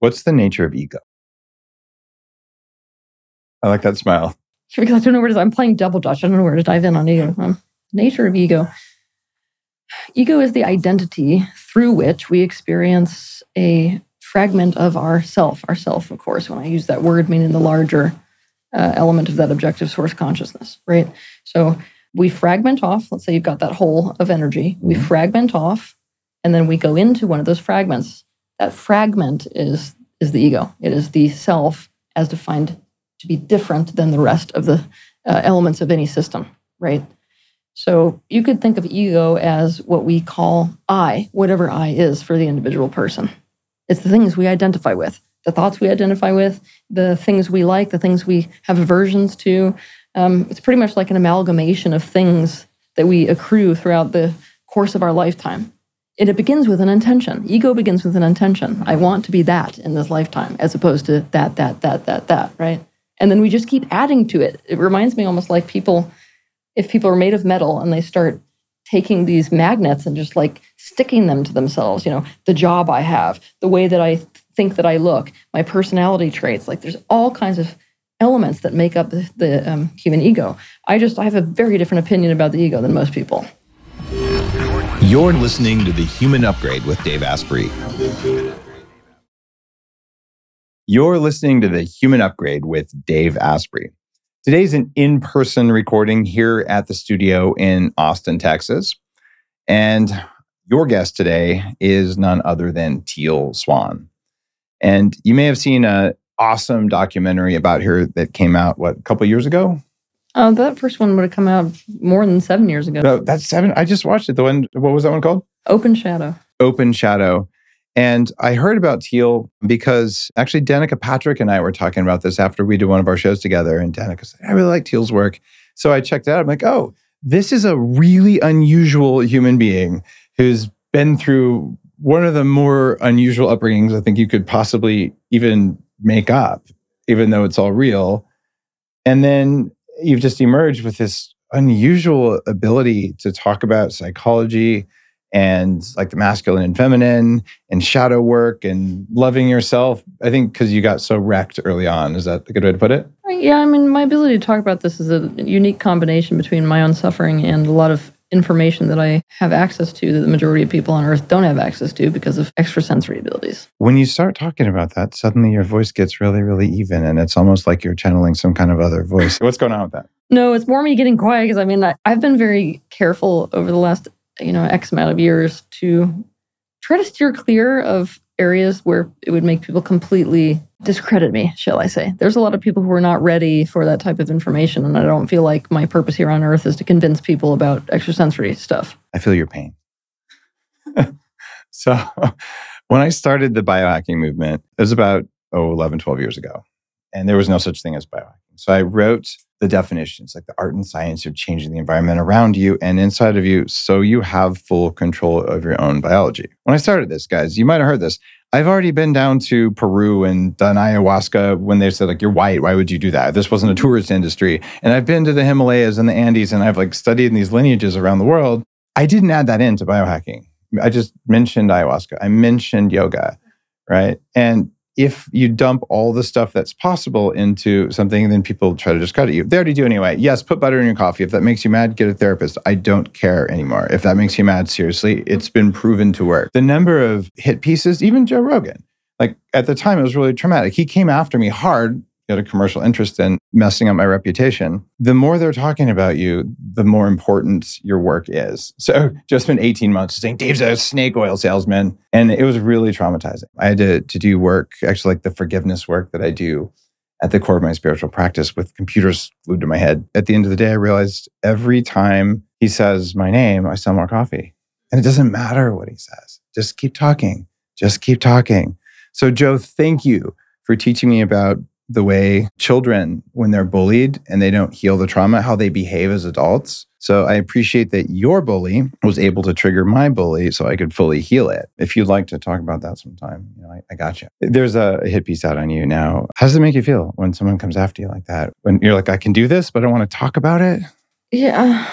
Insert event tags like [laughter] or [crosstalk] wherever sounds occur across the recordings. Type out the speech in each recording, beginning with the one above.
What's the nature of ego? I like that smile. [laughs] Because I don't know where to. I'm playing double dutch. I don't know where to dive in on ego. Um, nature of ego. Ego is the identity through which we experience a fragment of our ourself. Ourself, of course. When I use that word, meaning the larger uh, element of that objective source consciousness, right? So we fragment off. Let's say you've got that whole of energy. We Mhm. fragment off, and then we go into one of those fragments. That fragment is is the ego. It is the self as defined to be different than the rest of the uh, elements of any system, right? So you could think of ego as what we call I, whatever I is for the individual person. It's the things we identify with, the thoughts we identify with, the things we like, the things we have aversions to. Um, it's pretty much like an amalgamation of things that we accrue throughout the course of our lifetime. It begins with an intention. Ego begins with an intention. I want to be that in this lifetime, as opposed to that, that, that, that, that, right? And then we just keep adding to it. It reminds me almost like people, if people are made of metal and they start taking these magnets and just like sticking them to themselves, you know, the job I have, the way that I think that I look, my personality traits, like there's all kinds of elements that make up the, the um, human ego. I just, I have a very different opinion about the ego than most people. You're listening to The Human Upgrade with Dave Asprey. You're listening to the Human Upgrade with Dave Asprey. Today's an in person recording here at the studio in Austin, Texas. And your guest today is none other than Teal Swan. And you may have seen an awesome documentary about her that came out, what, a couple years ago? Oh, that first one would have come out more than seven years ago. No, that's seven. I just watched it. The one, what was that one called? Open Shadow. Open Shadow. And I heard about Teal because actually Danica Patrick and I were talking about this after we did one of our shows together. And Danica said, I really like Teal's work. So I checked it out. I'm like, oh, this is a really unusual human being who's been through one of the more unusual upbringings I think you could possibly even make up, even though it's all real. And then you've just emerged with this unusual ability to talk about psychology and like the masculine and feminine and shadow work and loving yourself. I think because you got so wrecked early on. Is that a good way to put it? Yeah, I mean, my ability to talk about this is a unique combination between my own suffering and a lot of information that I have access to that the majority of people on earth don't have access to because of extrasensory abilities. When you start talking about that, suddenly your voice gets really, really even and it's almost like you're channeling some kind of other voice. What's going on with that? No, it's more me getting quiet because I mean, I, I've been very careful over the last, you know, X amount of years to try to steer clear of areas where it would make people completely discredit me, shall I say. There's a lot of people who are not ready for that type of information. And I don't feel like my purpose here on earth is to convince people about extrasensory stuff. I feel your pain. [laughs] so [laughs] when I started the biohacking movement, it was about, oh, 11, 12 years ago. And there was no such thing as biohacking. So I wrote the definitions, like the art and science of changing the environment around you and inside of you, so you have full control of your own biology. When I started this, guys, you might have heard this. I've already been down to Peru and done ayahuasca when they said, like, you're white. Why would you do that? This wasn't a mm-hmm. tourist industry. And I've been to the Himalayas and the Andes and I've like studied in these lineages around the world. I didn't add that into biohacking. I just mentioned ayahuasca. I mentioned yoga, right? And if you dump all the stuff that's possible into something, then people try to discredit you. They already do anyway. Yes, put butter in your coffee. If that makes you mad, get a therapist. I don't care anymore. If that makes you mad, seriously, it's been proven to work. The number of hit pieces, even Joe Rogan, like at the time, it was really traumatic. He came after me hard, got a commercial interest in messing up my reputation. The more they're talking about you, the more important your work is. So [laughs] just spent 18 months saying, Dave's a snake oil salesman. And it was really traumatizing. I had to, to do work, actually like the forgiveness work that I do at the core of my spiritual practice with computers glued to my head. At the end of the day, I realized every time he says my name, I sell more coffee. And it doesn't matter what he says. Just keep talking. Just keep talking. So, Joe, thank you for teaching me about the way children, when they're bullied and they don't heal the trauma, how they behave as adults. So I appreciate that your bully was able to trigger my bully so I could fully heal it. If you'd like to talk about that sometime, you know, I, I got you. There's a hit piece out on you now. How does it make you feel when someone comes after you like that? When you're like, I can do this, but I don't want to talk about it? Yeah.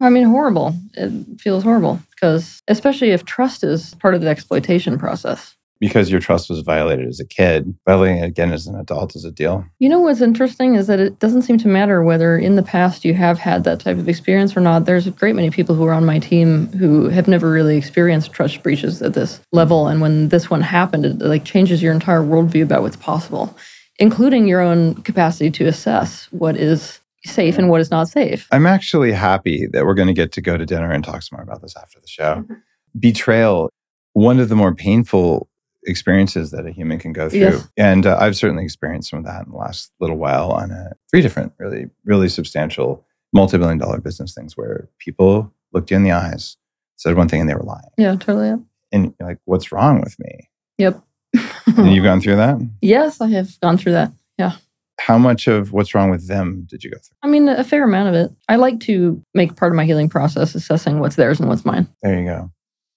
I mean, horrible. It feels horrible because, especially if trust is part of the exploitation process. Because your trust was violated as a kid. Violating it again as an adult is a deal. You know what's interesting is that it doesn't seem to matter whether in the past you have had that type of experience or not. There's a great many people who are on my team who have never really experienced trust breaches at this level. And when this one happened, it like changes your entire worldview about what's possible, including your own capacity to assess what is safe and what is not safe. I'm actually happy that we're going to get to go to dinner and talk some more about this after the show. Mm-hmm. Betrayal, one of the more painful experiences that a human can go through. Yes. And uh, I've certainly experienced some of that in the last little while on a, three different, really, really substantial multi billion dollar business things where people looked you in the eyes, said one thing, and they were lying. Yeah, totally. And you're like, what's wrong with me? Yep. [laughs] And you've gone through that? yes, I have gone through that. Yeah. How much of what's wrong with them did you go through? I mean, a fair amount of it. I like to make part of my healing process assessing what's theirs and what's mine. There you go.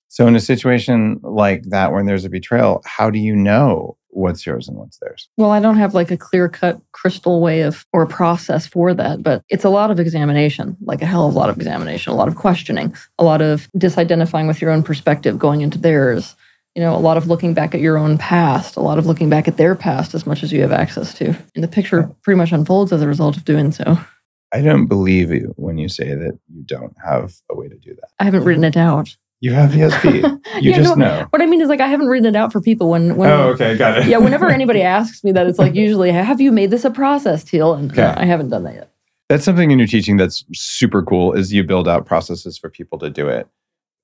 So, in a situation like that, when there's a betrayal, how do you know what's yours and what's theirs? Well, I don't have like a clear cut crystal way of or process for that, but it's a lot of examination, like a hell of a lot of examination, a lot of questioning, a lot of disidentifying with your own perspective, going into theirs. You know, a lot of looking back at your own past, a lot of looking back at their past as much as you have access to. And the picture pretty much unfolds as a result of doing so. I don't believe you when you say that you don't have a way to do that. I haven't written it out. You have ESP. [laughs] You Yeah, just no, know. What I mean is like I haven't written it out for people when when Oh, okay, got it. yeah, whenever [laughs] anybody asks me that, it's like usually, have you made this a process, Teal? And Okay. uh, I haven't done that yet. That's something in your teaching that's super cool. Is you build out processes for people to do it.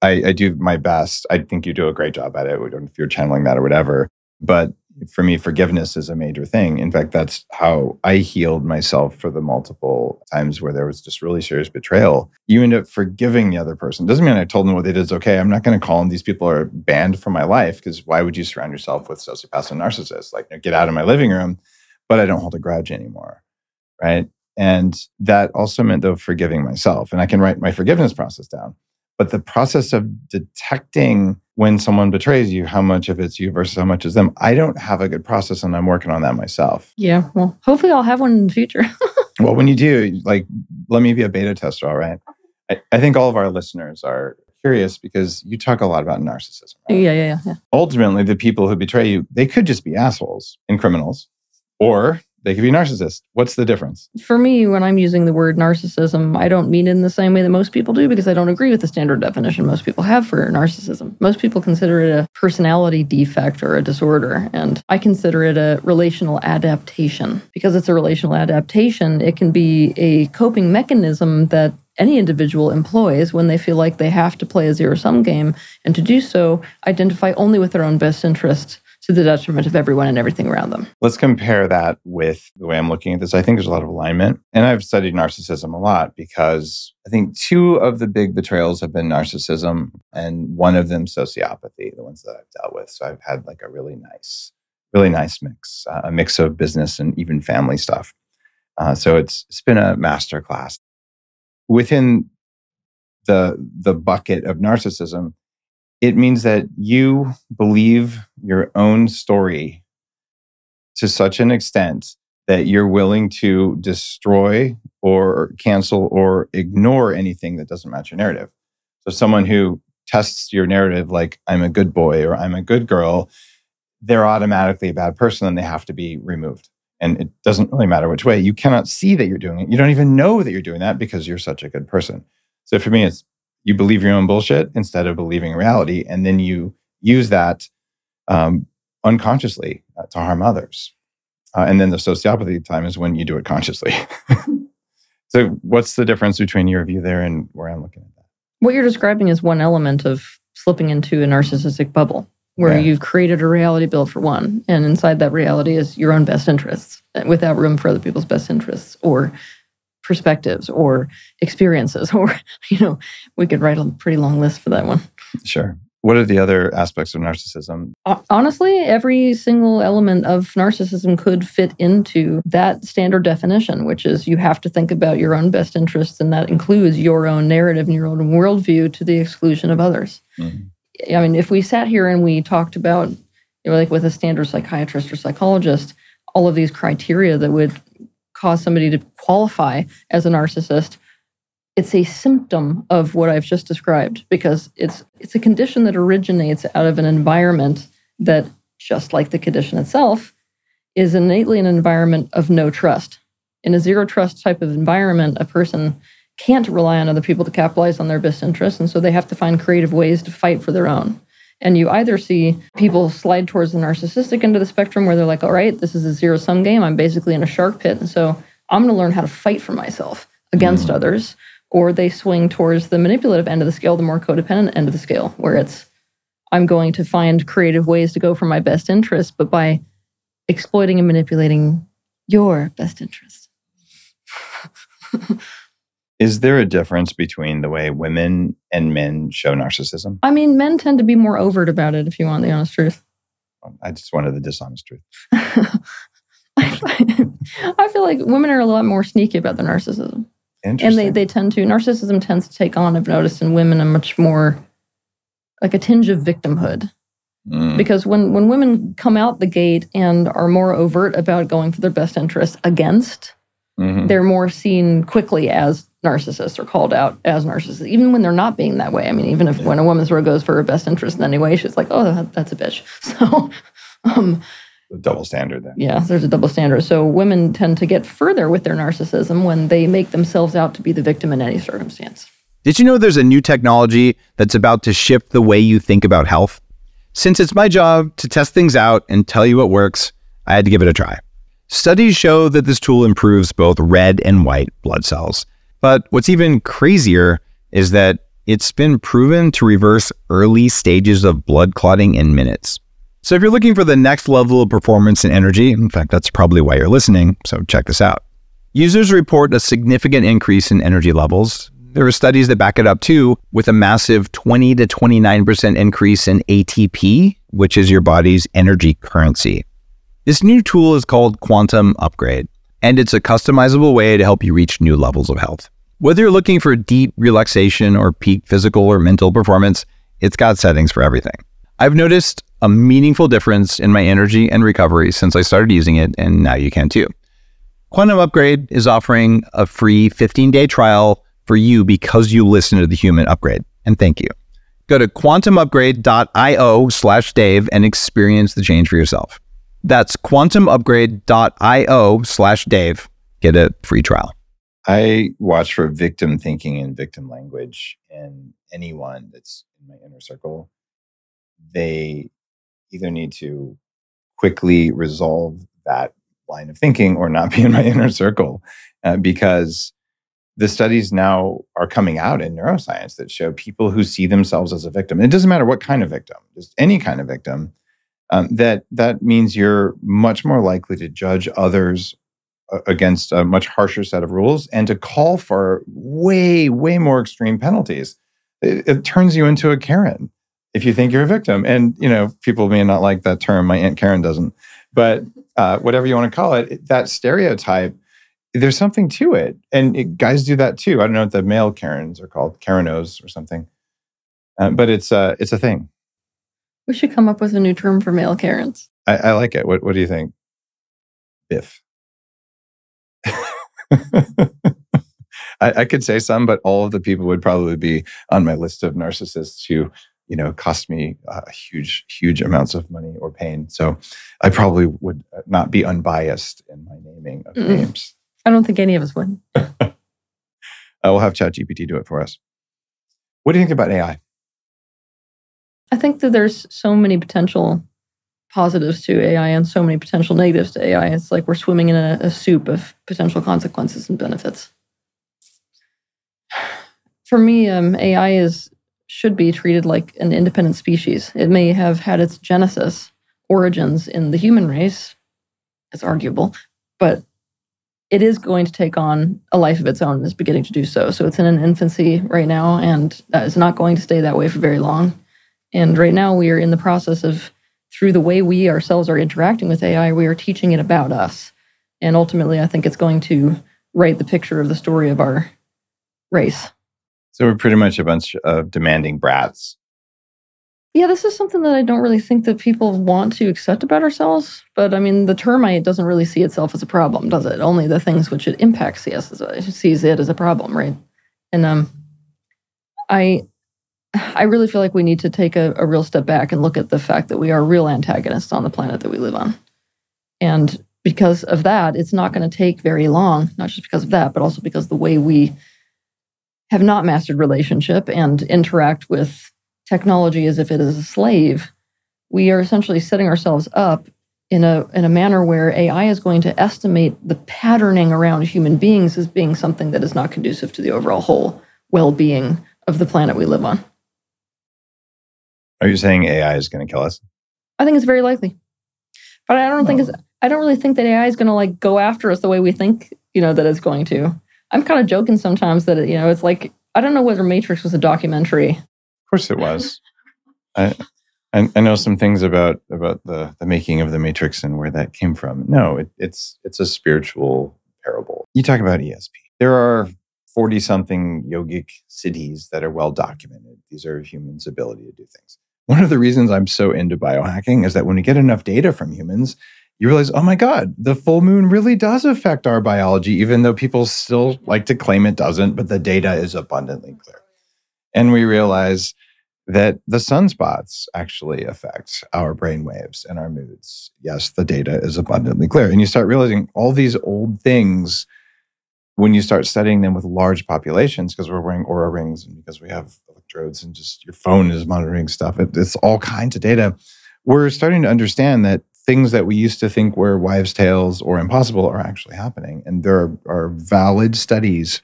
I, I do my best. I think you do a great job at it. We don't know if you're channeling that or whatever. But for me, forgiveness is a major thing. In fact, that's how I healed myself for the multiple times where there was just really serious betrayal. You end up forgiving the other person. Doesn't mean I told them what they did is okay. I'm not going to call them. These people are banned from my life because why would you surround yourself with sociopaths and narcissists? Like, get out of my living room. But I don't hold a grudge anymore. Right. And that also meant, though, forgiving myself. And I can write my forgiveness process down. But the process of detecting when someone betrays you, how much of it's you versus how much is them, I don't have a good process, and I'm working on that myself. Yeah. Well, hopefully I'll have one in the future. [laughs] Well, when you do, like, let me be a beta tester, all right? I, I think all of our listeners are curious because you talk a lot about narcissism. right? yeah, yeah, yeah, yeah. Ultimately, the people who betray you, they could just be assholes and criminals, or they could be narcissists. What's the difference? For me, when I'm using the word narcissism, I don't mean it in the same way that most people do because I don't agree with the standard definition most people have for narcissism. Most people consider it a personality defect or a disorder, and I consider it a relational adaptation. Because it's a relational adaptation, it can be a coping mechanism that any individual employs when they feel like they have to play a zero sum game, and to do so, identify only with their own best interests to the detriment of everyone and everything around them. Let's compare that with the way I'm looking at this. I think there's a lot of alignment. And I've studied narcissism a lot because I think two of the big betrayals have been narcissism and one of them sociopathy, the ones that I've dealt with. So I've had like a really nice, really nice mix, uh, a mix of business and even family stuff. Uh, so it's it's been a master class. Within the the bucket of narcissism, it means that you believe your own story to such an extent that you're willing to destroy or cancel or ignore anything that doesn't match your narrative. So, someone who tests your narrative like, I'm a good boy or I'm a good girl, they're automatically a bad person and they have to be removed. And it doesn't really matter which way. You cannot see that you're doing it. You don't even know that you're doing that because you're such a good person. So, for me, it's you believe your own bullshit instead of believing reality. And then you use that um, unconsciously uh, to harm others. Uh, and then the sociopathy time is when you do it consciously. [laughs] so, what's the difference between your view there and where I'm looking at that? What you're describing is one element of slipping into a narcissistic bubble where Yeah. you've created a reality built for one. And inside that reality is your own best interests without room for other people's best interests or perspectives or experiences. [laughs] Or, you know, we could write a pretty long list for that one. Sure. What are the other aspects of narcissism? Honestly, every single element of narcissism could fit into that standard definition, which is you have to think about your own best interests, and that includes your own narrative and your own worldview to the exclusion of others. Mhm. I mean, if we sat here and we talked about, you know, like with a standard psychiatrist or psychologist, all of these criteria that would cause somebody to qualify as a narcissist, it's a symptom of what I've just described because it's it's a condition that originates out of an environment that just like the condition itself, is innately an environment of no trust. In a zero trust type of environment, a person can't rely on other people to capitalize on their best interests. And so they have to find creative ways to fight for their own. And you either see people slide towards the narcissistic end of the spectrum where they're like, all right, this is a zero sum game. I'm basically in a shark pit. And so I'm going to learn how to fight for myself against mm. others. Or they swing towards the manipulative end of the scale, the more codependent end of the scale, where it's, I'm going to find creative ways to go for my best interest, but by exploiting and manipulating your best interest. [laughs] Is there a difference between the way women and men show narcissism? I mean, men tend to be more overt about it, if you want the honest truth. I just wanted the dishonest truth. [laughs] I feel like women are a lot more sneaky about their narcissism. And they, they tend to, narcissism tends to take on, I've noticed in women, a much more, like a tinge of victimhood. Mm. Because when, when women come out the gate and are more overt about going for their best interests against, mm-hmm. they're more seen quickly as narcissists are called out as narcissists, even when they're not being that way. I mean, even if yeah. when a woman sort of goes for her best interest in any way, she's like, oh, that's a bitch. [laughs] So, um, the double standard there. Yeah, there's a double standard. So women tend to get further with their narcissism when they make themselves out to be the victim in any circumstance. Did you know there's a new technology that's about to shift the way you think about health? Since it's my job to test things out and tell you what works, I had to give it a try. Studies show that this tool improves both red and white blood cells. But what's even crazier is that it's been proven to reverse early stages of blood clotting in minutes. So if you're looking for the next level of performance and energy, in fact, that's probably why you're listening, so check this out. Users report a significant increase in energy levels. There are studies that back it up too, with a massive 20 to 29% increase in ATP, which is your body's energy currency. This new tool is called Quantum Upgrade, and it's a customizable way to help you reach new levels of health. Whether you're looking for deep relaxation or peak physical or mental performance, it's got settings for everything. I've noticed a meaningful difference in my energy and recovery since I started using it, and now you can too. Quantum Upgrade is offering a free 15 day trial for you because you listen to the Human Upgrade. And thank you. Go to quantumupgrade.io slash Dave and experience the change for yourself. That's quantumupgrade.io slash Dave. Get a free trial. I watch for victim thinking and victim language in anyone that's in my inner circle. They either need to quickly resolve that line of thinking or not be in my [laughs] inner circle uh, because the studies now are coming out in neuroscience that show people who see themselves as a victim it doesn't matter what kind of victim just any kind of victim um, that that means you're much more likely to judge others against a much harsher set of rules and to call for way way more extreme penalties it, it turns you into a karen if you think you're a victim. And, you know, people may not like that term. My Aunt Karen doesn't. But uh, whatever you want to call it, that stereotype, there's something to it. And it, guys do that too. I don't know what the male Karens are called, Karenos or something. Uh, but it's, uh, it's a thing. We should come up with a new term for male Karens. I, I like it. What, what do you think? Biff. [laughs] I, I, could say some, but all of the people would probably be on my list of narcissists who you know, cost me uh, huge, huge amounts of money or pain. So I probably would uh, not be unbiased in my naming of Mm-mm. names. I don't think any of us would. [laughs] uh, we'll have ChatGPT do it for us. What do you think about AI? I think that there's so many potential positives to AI and so many potential negatives to AI. It's like we're swimming in a, a soup of potential consequences and benefits. For me, um, AI is should be treated like an independent species. It may have had its genesis, origins in the human race. It's arguable, but it is going to take on a life of its own and is beginning to do so. So it's in an infancy right now, and that is not going to stay that way for very long. And right now, we are in the process of, through the way we ourselves are interacting with AI, we are teaching it about us. And ultimately, I think it's going to write the picture of the story of our race. So we're pretty much a bunch of demanding brats. Yeah, this is something that I don't really think that people want to accept about ourselves. But I mean, the termite doesn't really see itself as a problem, does it? Only the things which it impacts sees, sees it as a problem, right? And um, I I really feel like we need to take a, a real step back and look at the fact that we are real antagonists on the planet that we live on. And because of that, it's not going to take very long, not just because of that, but also because the way we have not mastered relationship and interact with technology as if it is a slave, we are essentially setting ourselves up in a in a manner where AI is going to estimate the patterning around human beings as being something that is not conducive to the overall whole well-being of the planet we live on. Are you saying AI is going to kill us? I think it's very likely. But I don't think it's I don't really think that AI is going to like go after us the way we think, you know, that it's going to. I'm kind of joking sometimes that you know, it's like I don't know whether Matrix was a documentary. Of course it was. I, I, I know some things about about the the making of the Matrix and where that came from. No, it, it's it's a spiritual parable. You talk about ESP. There are 40 something yogic siddhis that are well documented. These are humans' ability to do things. One of the reasons I'm so into biohacking is that when we get enough data from humans, you realize, oh my God, the full moon really does affect our biology, even though people still like to claim it doesn't, but the data is abundantly clear. And we realize that the sunspots actually affect our brain waves and our moods. Yes, the data is abundantly clear. And you start realizing all these old things when you start studying them with large populations, because we're wearing Oura rings and because we have electrodes and just your phone is monitoring stuff, it, it's all kinds of data. We're starting to understand that things that we used to think were wives' tales or impossible are actually happening. And there are, are valid studies,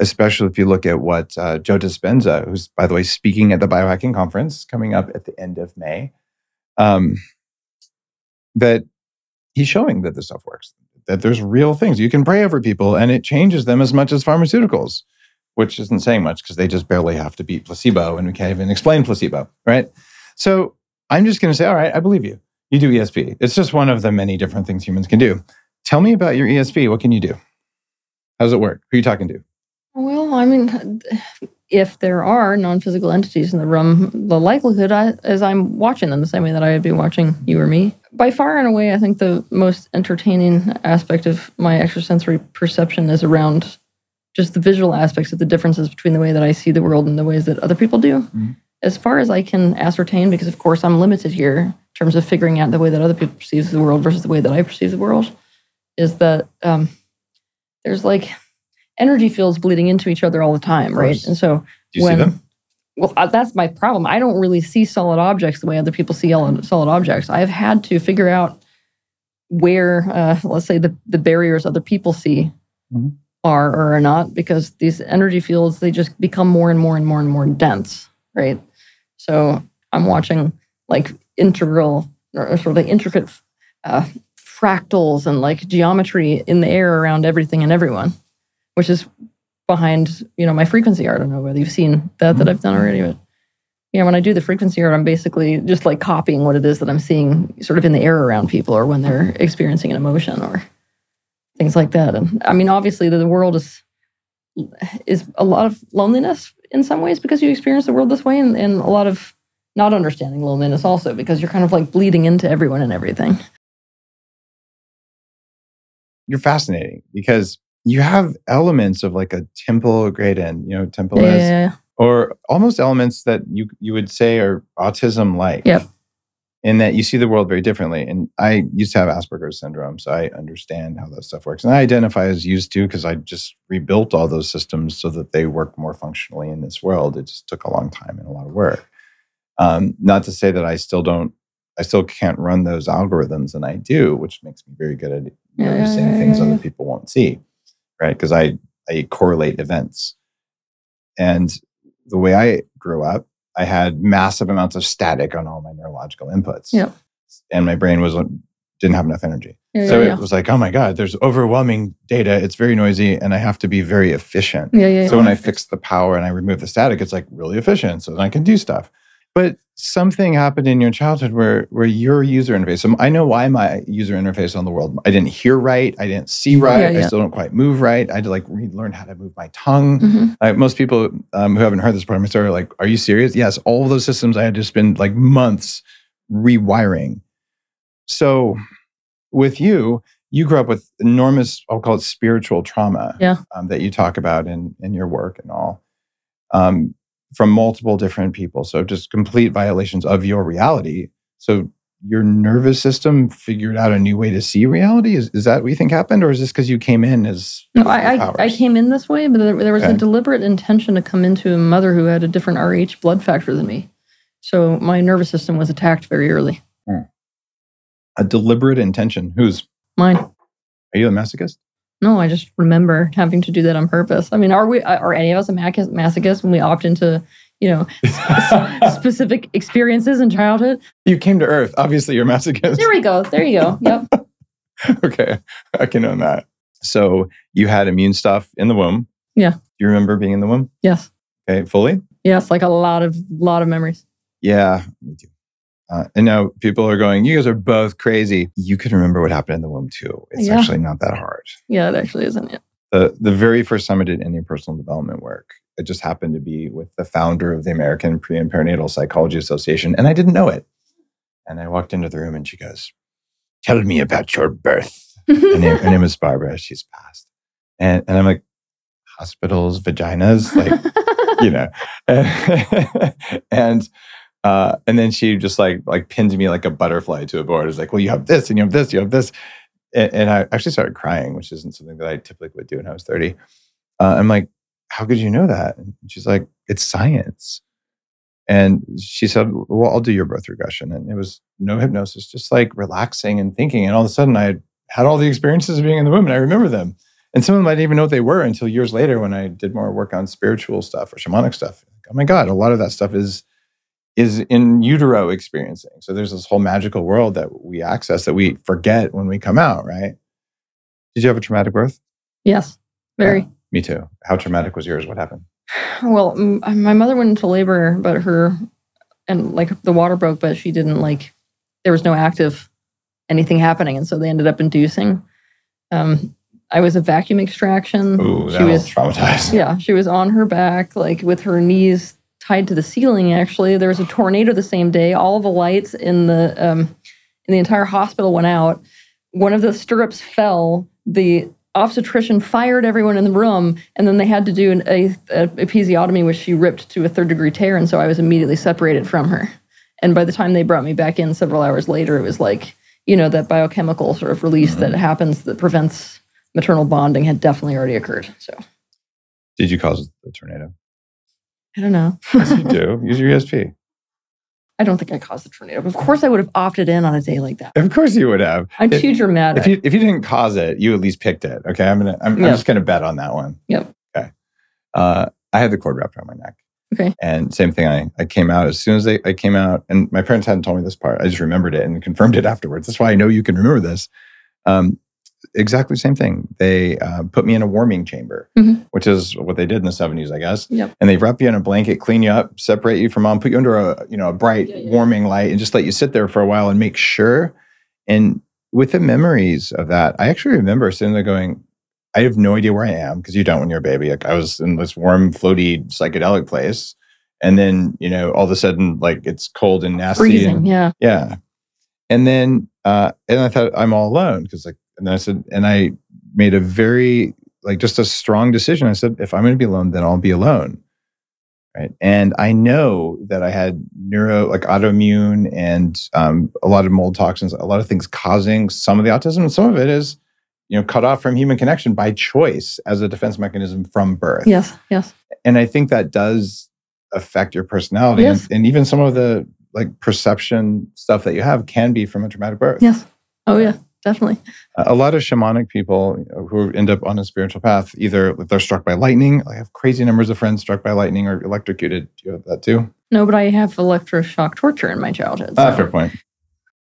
especially if you look at what uh, Joe Dispenza, who's, by the way, speaking at the biohacking conference coming up at the end of May, um, that he's showing that this stuff works that there's real things. You can pray over people and it changes them as much as pharmaceuticals, which isn't saying much because they just barely have to beat placebo and we can't even explain placebo, right? So I'm just going to say, all right, I believe you. You do ESP. It's just one of the many different things humans can do. Tell me about your ESP. What can you do? How does it work? Who are you talking to? Well, I mean, if there are non-physical entities in the room, the likelihood is I'm watching them the same way that I would be watching you or me by far and away, I think the most entertaining aspect of my extrasensory perception is around just the visual aspects of the differences between the way that I see the world and the ways that other people do. Mm-hmm. As far as I can ascertain, because of course I'm limited here in terms of figuring out the way that other people perceive the world versus the way that I perceive the world, is that um, there's like energy fields bleeding into each other all the time, right? And so do you when, see them? well, uh, that's my problem. I don't really see solid objects the way other people see solid objects. I've had to figure out where, uh, let's say, the, the barriers other people see mm-hmm. Are or are not, because these energy fields they just become more and more and more and more dense, right? So I'm watching like integral or sort of like intricate uh, fractals and like geometry in the air around everything and everyone, which is behind you know my frequency art. I don't know whether you've seen that that I've done already, but you know when I do the frequency art, I'm basically just like copying what it is that I'm seeing sort of in the air around people or when they're experiencing an emotion or things like that. And I mean, obviously, the, the world is is a lot of loneliness in some ways because you experience the world this way, and, and a lot of not understanding loneliness also because you're kind of like bleeding into everyone and everything. You're fascinating because you have elements of like a Temple Grandin, you know, temple yeah. or almost elements that you you would say are autism like. Yep. In that you see the world very differently. And I used to have Asperger's syndrome, so I understand how that stuff works. And I identify as used to because I just rebuilt all those systems so that they work more functionally in this world. It just took a long time and a lot of work. Um, not to say that I still don't I still can't run those algorithms, and I do, which makes me very good at noticing things other people won't see right? Because I, I correlate events. And the way I grew up, I had massive amounts of static on all my neurological inputs. Yeah. And my brain was uh, didn't have enough energy. Yeah, so yeah, it was like, oh my God, there's overwhelming data. It's very noisy and I have to be very efficient. Yeah, yeah, so when I fix the power and I remove the static, it's like really efficient. So then I can do stuff. But something happened in your childhood where where your user interface. So I know why my user interface on the world. I didn't hear right. I didn't see right. Yeah, yeah. I still don't quite move right. I had to like relearn how to move my tongue. Mm-hmm. most people um, who haven't heard this part of my story are like, "Are you serious?" Yes, all those systems I had to spend like months rewiring. So with you, you grew up with enormous, I'll call it spiritual trauma. Yeah. Um, that you talk about in in your work and all. Um, from multiple different people. So just complete violations of your reality. So your nervous system figured out a new way to see reality. Is, is that what you think happened? Or is this because you came in as No, I, I, I came in this way, but there, there was Okay. a deliberate intention to come into a mother who had a different RH blood factor than me. So my nervous system was attacked very early. Hmm. a deliberate intention? Who's Mine. are you a masochist? No, I just remember having to do that on purpose. I mean, are we? Uh, are any of us a masochist when we opt into, you know, [laughs] specific experiences in childhood? You came to Earth. Obviously, you're a masochist. There we go. There you go. Yep. [laughs] okay, I can own that. So you had immune stuff in the womb. Yeah. Do you remember being in the womb? Yes. Okay, fully. Yes. Like a lot of lot of memories. Yeah, me too. Uh, and now people are going, you guys are both crazy. You can remember what happened in the womb too. It's Yeah. actually not that hard. Yeah, it actually isn't. It. The, the very first time I did any personal development work, it just happened to be with the founder of the American Pre and Perinatal Psychology Association, and I didn't know it. And I walked into the room and she goes, Tell me about your birth. Her name, her name is Barbara. She's passed. And, and I'm like, Hospitals, vaginas? Like, you know [laughs] and uh and then she just like like pinned me like a butterfly to a board. It's like well you have this and you have this you have this. And, and i actually started crying which isn't something that i typically would do when i was 30 uh, i'm like how could you know that? And she's like it's science. And she said well i'll do your birth regression. And it was no hypnosis just like relaxing and thinking. And all of a sudden i had all the experiences of being in the womb and i remember them. And some of them I didn't even know what they were until years later when I did more work on spiritual stuff or shamanic stuff. Oh my God, a lot of that stuff is is in utero experiencing. So there's this whole magical world that we access that we forget when we come out, right? Did you have a traumatic birth? yes. Very. Me too. How traumatic was yours? What happened? Well, m- my mother went into labor, but her and like the water broke, but she didn't like. There was no active anything happening, and so they ended up inducing. Um, I was a vacuum extraction. Ooh, she that was was traumatized. yeah, she was on her back, like with her knees tied to the ceiling. Actually, there was a tornado the same day. All the lights in the um, in the entire hospital went out. One of the stirrups fell. The obstetrician fired everyone in the room, and then they had to do an, a, a episiotomy, which she ripped to a third degree tear, and so I was immediately separated from her. And by the time they brought me back in several hours later, it was like you know that biochemical sort of release that happens that prevents maternal bonding had definitely already occurred. So Did you cause the tornado? I don't know. Yes, you do. [laughs] Use your ESP. I don't think I caused the tornado. But of course, I would have opted in on a day like that. Of course you would have. I'm If- too dramatic. If you if you didn't cause it, you at least picked it. Okay, I'm gonna I'm, I'm just gonna bet on that one. Yep. Okay. Uh, I had the cord wrapped around my neck. Okay. And same thing. I I came out as soon as they, I came out, and my parents hadn't told me this part. I just remembered it and confirmed it afterwards. That's why I know you can remember this. Um, exactly the same thing. They uh, put me in a warming chamber, Mhm. which is what they did in the 70s, I guess. Yep. And they wrap you in a blanket, clean you up, separate you from mom, put you under a you know a bright Yeah, yeah. warming light, and just let you sit there for a while and make sure. And with the memories of that, I actually remember sitting there going, I have no idea where I am because you don't when you're a baby. Like I was in this warm, floaty, psychedelic place. And then, you know, all of a sudden, like it's cold and nasty. Freezing. and- Yeah. yeah. And then, uh, and I thought I'm all alone because like, and I said, and I made a very, like, just a strong decision. I said, if I'm going to be alone, then I'll be alone. Right. And I know that I had neuro, like autoimmune and um, a lot of mold toxins, a lot of things causing some of the autism. And some of it is, you know, cut off from human connection by choice as a defense mechanism from birth Yes. Yes. and I think that does affect your personality, Yes. and, and even some of the like perception stuff that you have can be from a traumatic birth. Yes. Oh yeah. Definitely. A lot of shamanic people who end up on a spiritual path, either they're struck by lightning. I have crazy numbers of friends struck by lightning or electrocuted. Do you have that too? No, but I have electroshock torture in my childhood. Ah, so- fair point.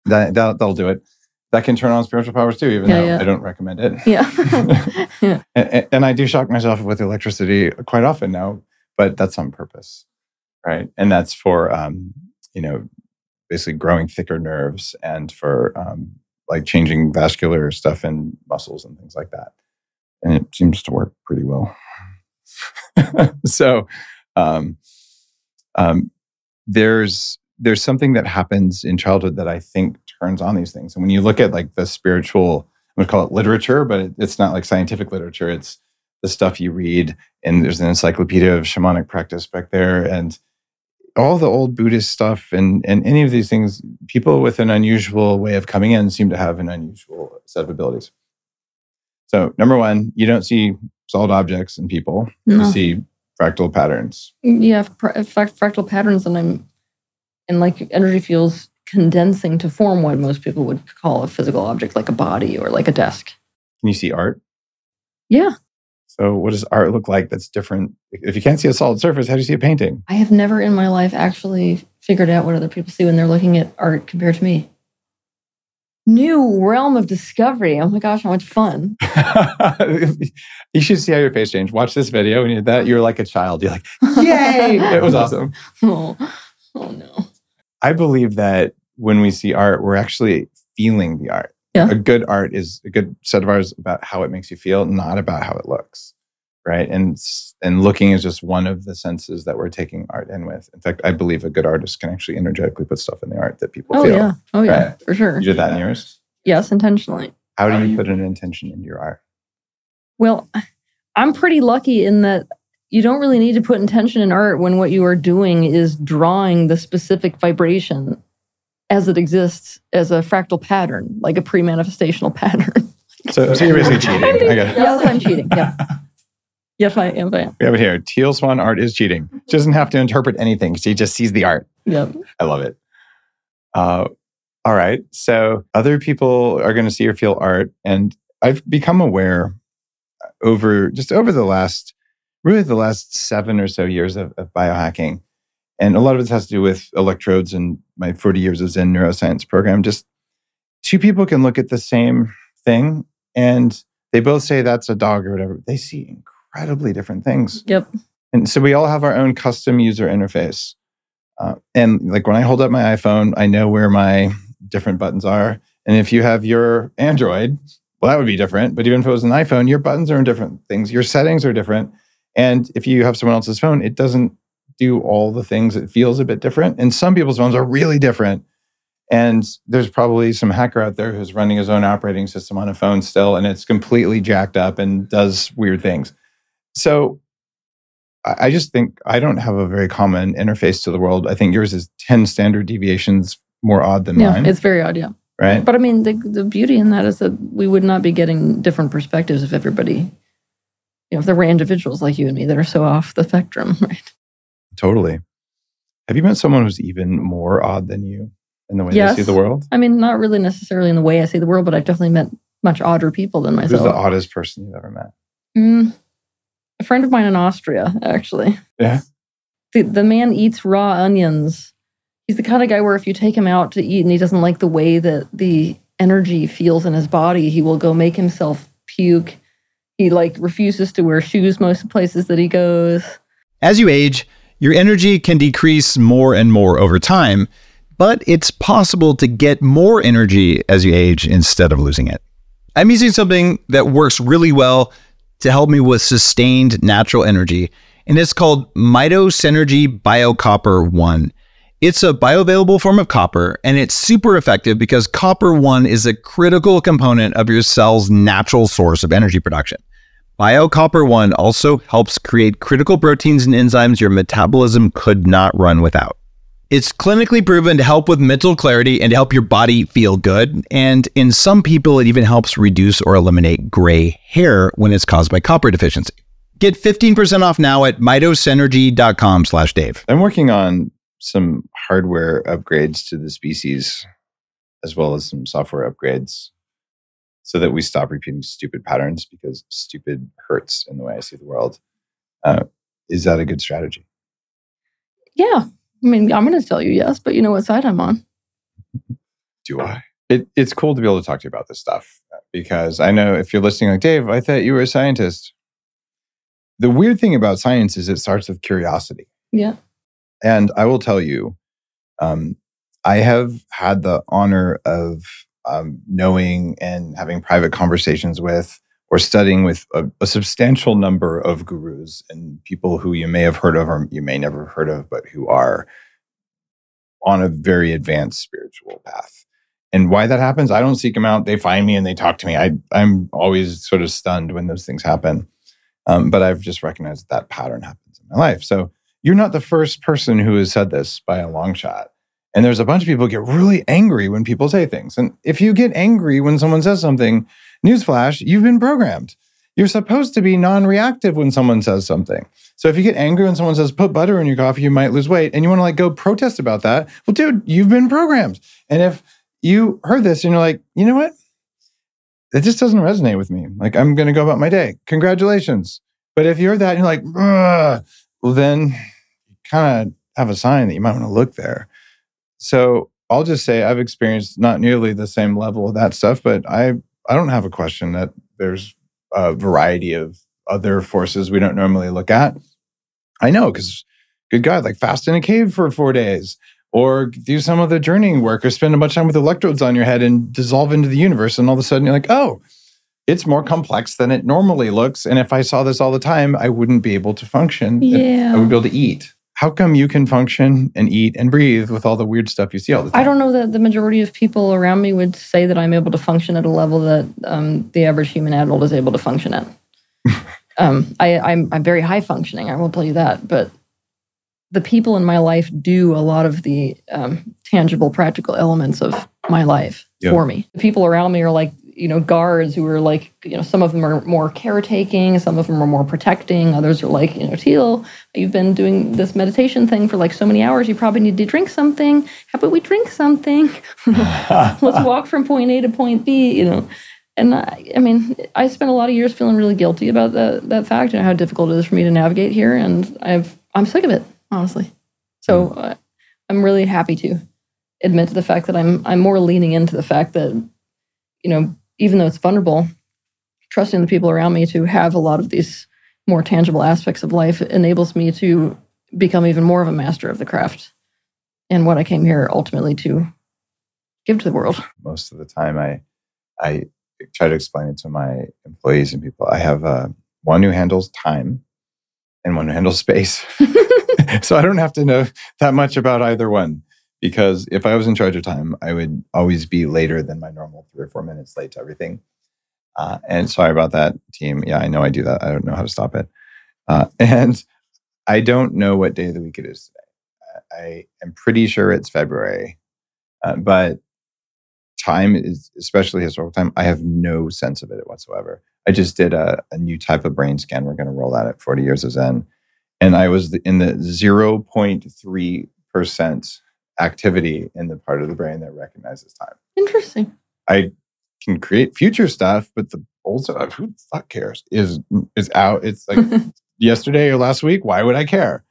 That, that that'll do it. That can turn on spiritual powers too, even Yeah, though yeah. I don't recommend it. Yeah. [laughs] [laughs] yeah. and, and I do shock myself with electricity quite often now, but that's on purpose, right? And that's for um, you know basically growing thicker nerves and for um, like changing vascular stuff in muscles and things like that. And it seems to work pretty well. [laughs] so um, um, there's there's something that happens in childhood that I think turns on these things. And when you look at like the spiritual, I'm gonna call it literature, but it, it's not like scientific literature. It's the stuff you read. And there's an encyclopedia of shamanic practice back there. And all the old Buddhist stuff and, and any of these things, people with an unusual way of coming in seem to have an unusual set of abilities. So, number one, you don't see solid objects in people, No. you see fractal patterns. Yeah, fr- fractal patterns, and I'm and like energy fields condensing to form what most people would call a physical object, like a body or like a desk. Can you see art? Yeah. So, what does art look like that's different? If you can't see a solid surface, how do you see a painting? I have never in my life actually figured out what other people see when they're looking at art compared to me. New realm of discovery. Oh my gosh, how much fun. [laughs] you should see how your face changed. Watch this video and you're that you're like a child. You're like, yay! [laughs] it was awesome. [laughs] Oh, oh no. I believe that when we see art, we're actually feeling the art. Yeah. A good art is a good set of art is about how it makes you feel, not about how it looks. Right. And and looking is just one of the senses that we're taking art in with. In fact, I believe a good artist can actually energetically put stuff in the art that people Oh feel. yeah. Oh yeah, Right. for sure. You did that in yours? Yes, intentionally. How do you put an intention into your art? Well, [sighs] I'm pretty lucky in that you don't really need to put intention in art when what you are doing is drawing the specific vibration as it exists as a fractal pattern, like a pre manifestational [laughs] pattern. So, so you're basically [laughs] cheating. I got it. yes, I'm cheating. Yeah. Yes, I am. I am. We have it here. Teal Swan art is cheating. She doesn't have to interpret anything. She just sees the art. Yeah. I love it. Uh, all right. So other people are going to see or feel art, and I've become aware over just over the last, really the last seven or so years of, of biohacking, and a lot of it has to do with electrodes and my 40 years of Zen neuroscience program. Just two people can look at the same thing, and they both say that's a dog or whatever. They see incredibly different things. Yep. And so we all have our own custom user interface. Uh, and like when I hold up my iPhone, I know where my different buttons are. And if you have your Android, well, that would be different. But even if it was an iPhone, your buttons are in different things. Your settings are different. And if you have someone else's phone, it doesn't do all the things. It feels a bit different. And some people's phones are really different. And there's probably some hacker out there who's running his own operating system on a phone still, and it's completely jacked up and does weird things. So I just think I don't have a very common interface to the world. I think yours is 10 standard deviations more odd than Yeah. mine, It's very odd. Yeah. right? But I mean, the, the beauty in that is that we would not be getting different perspectives if everybody, you know, if there were individuals like you and me that are so off the spectrum, [laughs] right? Totally. Have you met someone who's even more odd than you in the way Yes. they see the world? I mean, not really necessarily in the way I see the world, but I've definitely met much odder people than myself. Who's the oddest person you've ever met? Mm, a friend of mine in Austria, actually. Yeah. The, the man eats raw onions. He's the kind of guy where if you take him out to eat and he doesn't like the way that the energy feels in his body, he will go make himself puke. He like refuses to wear shoes most places that he goes. As you age, your energy can decrease more and more over time, but it's possible to get more energy as you age instead of losing it. I'm using something that works really well to help me with sustained natural energy, and it's called MitoSynergy BioCopper 1. It's a bioavailable form of copper, and it's super effective because copper 1 is a critical component of your cell's natural source of energy production. BioCopper 1 also helps create critical proteins and enzymes your metabolism could not run without. It's clinically proven to help with mental clarity and to help your body feel good. And in some people, it even helps reduce or eliminate gray hair when it's caused by copper deficiency. Get 15% off now at mitosynergy.com slash Dave. I'm working on some hardware upgrades to the species as well as some software upgrades so that we stop repeating stupid patterns because stupid hurts in the way I see the world. Uh, is that a good strategy? Yeah. I mean, I'm going to tell you yes, but you know what side I'm on. [laughs] Do I? It, it's cool to be able to talk to you about this stuff because I know if you're listening, like, Dave, I thought you were a scientist. The weird thing about science is it starts with curiosity. Yeah. And I will tell you, um, I have had the honor of um, knowing and having private conversations with or studying with a, a substantial number of gurus and people who you may have heard of or you may never have heard of, but who are on a very advanced spiritual path. And why that happens, I don't seek them out. They find me and they talk to me. I, I'm always sort of stunned when those things happen. Um, but I've just recognized that, that pattern happens in my life. So you're not the first person who has said this by a long shot. And there's a bunch of people get really angry when people say things. And if you get angry when someone says something, newsflash, you've been programmed. You're supposed to be non reactive when someone says something. So if you get angry when someone says, put butter in your coffee, you might lose weight, and you want to like go protest about that, well, dude, you've been programmed. And if you heard this and you're like, you know what? It just doesn't resonate with me. Like, I'm going to go about my day. Congratulations. But if you're that and you're like, well, then you kind of have a sign that you might want to look there. So I'll just say I've experienced not nearly the same level of that stuff, but I I don't have a question that there's a variety of other forces we don't normally look at. I know because good God, like fast in a cave for four days, or do some of the journeying work, or spend a bunch of time with electrodes on your head and dissolve into the universe, and all of a sudden you're like, oh, it's more complex than it normally looks. And if I saw this all the time, I wouldn't be able to function. Yeah. I would be able to eat how come you can function and eat and breathe with all the weird stuff you see all the time? I don't know that the majority of people around me would say that I'm able to function at a level that um, the average human adult is able to function at. [laughs] um, I, I'm, I'm very high functioning, I will tell you that. But the people in my life do a lot of the um, tangible, practical elements of my life yeah. for me. The people around me are like you know guards who are like you know some of them are more caretaking some of them are more protecting others are like you know teal you've been doing this meditation thing for like so many hours you probably need to drink something. How about we drink something? [laughs] Let's walk from point a to point b you know. And I, I mean i spent a lot of years feeling really guilty about that that fact and how difficult it is for me to navigate here and i've i'm sick of it honestly. So uh, i'm really happy to admit to the fact that i'm i'm more leaning into the fact that you know even though it's vulnerable, trusting the people around me to have a lot of these more tangible aspects of life enables me to become even more of a master of the craft and what I came here ultimately to give to the world. Most of the time, I I try to explain it to my employees and people. I have uh, one who handles time and one who handles space, [laughs] [laughs] so I don't have to know that much about either one because if I was in charge of time, I would always be later than my normal three or four minutes late to everything. Uh, and sorry about that, team. Yeah, I know I do that. I don't know how to stop it. Uh, [laughs] and I don't know what day of the week it is today. I am pretty sure it's February, uh, but time is, especially historical time, I have no sense of it whatsoever. I just did a, a new type of brain scan. We're going to roll out at 40 years of Zen. And I was in the 0.3% activity in the part of the brain that recognizes time. Interesting. I can create future stuff, but the old stuff, who the fuck cares? Is is out. It's like [laughs] yesterday or last week. Why would I care?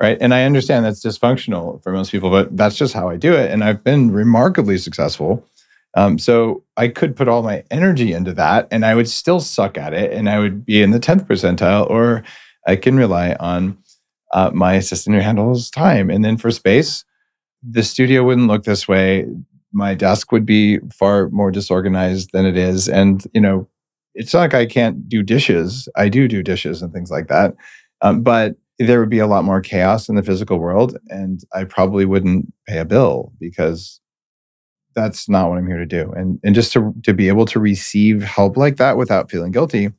Right. And I understand that's dysfunctional for most people, but that's just how I do it. And I've been remarkably successful. Um, so I could put all my energy into that and I would still suck at it and I would be in the 10th percentile, or I can rely on uh, my assistant who handles time. And then for space, the studio wouldn't look this way. My desk would be far more disorganized than it is. And, you know, it's not like I can't do dishes. I do do dishes and things like that. Um, but there would be a lot more chaos in the physical world. And I probably wouldn't pay a bill because that's not what I'm here to do. And, and just to, to be able to receive help like that without feeling guilty,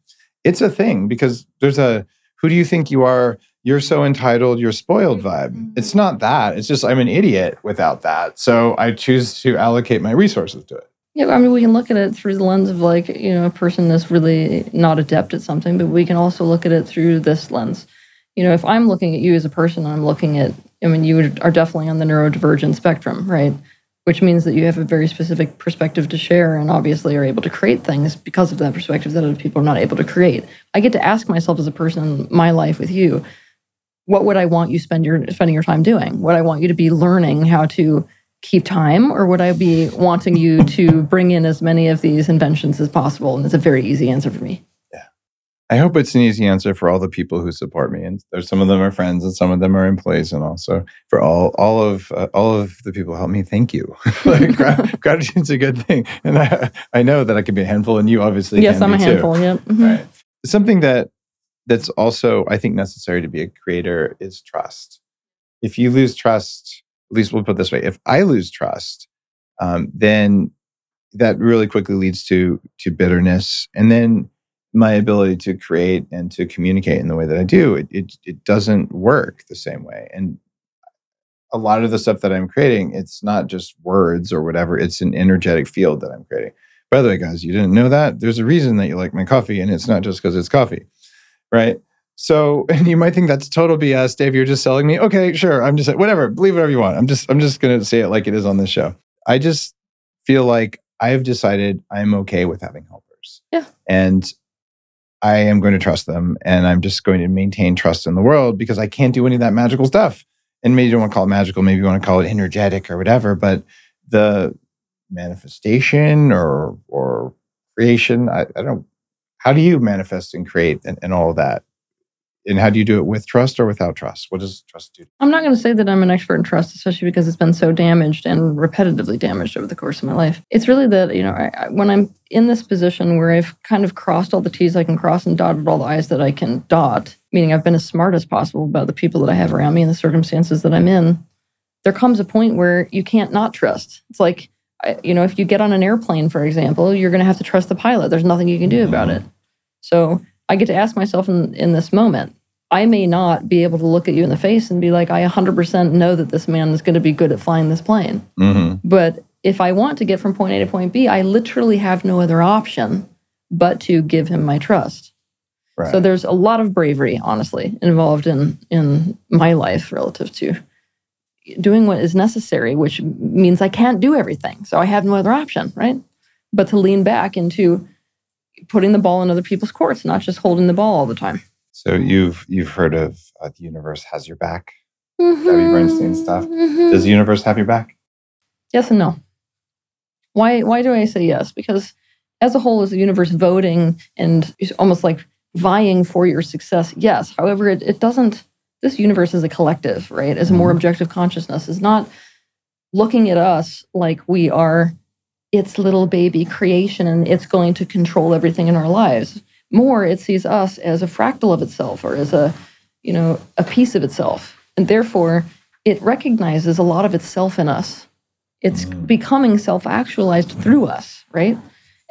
it's a thing because there's a who do you think you are you're so entitled, you're spoiled vibe. Mm-hmm. It's not that. It's just I'm an idiot without that. So I choose to allocate my resources to it. Yeah, I mean, we can look at it through the lens of like, you know, a person that's really not adept at something, but we can also look at it through this lens. You know, if I'm looking at you as a person, I'm looking at, I mean, you are definitely on the neurodivergent spectrum, right? which means that you have a very specific perspective to share and obviously are able to create things because of that perspective that other people are not able to create. I get to ask myself as a person in my life with you, what would I want you spend your spending your time doing? Would I want you to be learning how to keep time or would I be wanting you to bring in as many of these inventions as possible? And it's a very easy answer for me. Yeah, I hope it's an easy answer for all the people who support me, and there's some of them are friends, and some of them are employees, and also for all all of uh, all of the people who help me. Thank you. [laughs] like, [laughs] gratitude's a good thing, and I I know that I can be a handful, and you obviously yes, I'm a handful. Too. Yep. Mm-hmm. Right. Something that that's also I think necessary to be a creator is trust. If you lose trust, at least we'll put this way: if I lose trust, um, then that really quickly leads to to bitterness, and then my ability to create and to communicate in the way that I do, it, it, it doesn't work the same way. And a lot of the stuff that I'm creating, it's not just words or whatever, it's an energetic field that I'm creating. By the way, guys, you didn't know that? There's a reason that you like my coffee, and it's not just because it's coffee, right? So, [laughs] and you might think that's total BS, Dave. You're just selling me. Okay, sure. I'm just whatever. Believe whatever you want. I'm just I'm just gonna say it like it is on this show. I just feel like I have decided I'm okay with having helpers. Yeah. And I am going to trust them, and I'm just going to maintain trust in the world because I can't do any of that magical stuff. And maybe you don't want to call it magical. Maybe you want to call it energetic or whatever. But the manifestation or or creation, I, I don't. How do you manifest and create and, and all of that? and how do you do it with trust or without trust? What does trust do? I'm not going to say that I'm an expert in trust, especially because it's been so damaged and repetitively damaged over the course of my life. It's really that, you know, I, when I'm in this position where I've kind of crossed all the T's I can cross and dotted all the I's that I can dot, meaning I've been as smart as possible about the people that I have around me and the circumstances that I'm in, there comes a point where you can't not trust. It's like, you know, if you get on an airplane, for example, you're going to have to trust the pilot. There's nothing you can do about it. So I get to ask myself in, in this moment, I may not be able to look at you in the face and be like, I 100% know that this man is going to be good at flying this plane. Mm-hmm. But if I want to get from point A to point B, I literally have no other option but to give him my trust. Right. So there's a lot of bravery, honestly, involved in in my life relative to doing what is necessary, which means I can't do everything. So I have no other option, right? But to lean back into putting the ball in other people's courts, not just holding the ball all the time. So you've you've heard of uh, the universe has your back, Gabby Bernstein stuff. Mhm. Does the universe have your back? Yes and no. Why why do I say yes? Because as a whole, is the universe voting and almost like vying for your success? Yes. However, it, it doesn't this universe is a collective, right? As a more Mhm. objective consciousness is not looking at us like we are its little baby creation and it's going to control everything in our lives. More, it sees us as a fractal of itself or as a, you know, a piece of itself. And therefore, it recognizes a lot of itself in us. It's Mm. becoming self actualized through us, right?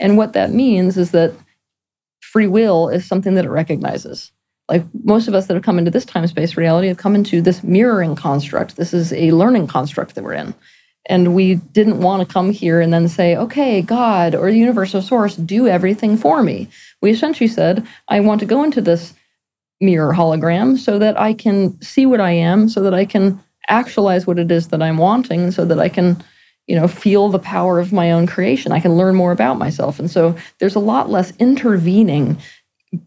And what that means is that free will is something that it recognizes. Like most of us that have come into this time space reality have come into this mirroring construct. This is a learning construct that we're in. And we didn't want to come here and then say, okay, God or the universe source, do everything for me. We essentially said, I want to go into this mirror hologram so that I can see what I am, so that I can actualize what it is that I'm wanting, so that I can, you know, feel the power of my own creation. I can learn more about myself. And so there's a lot less intervening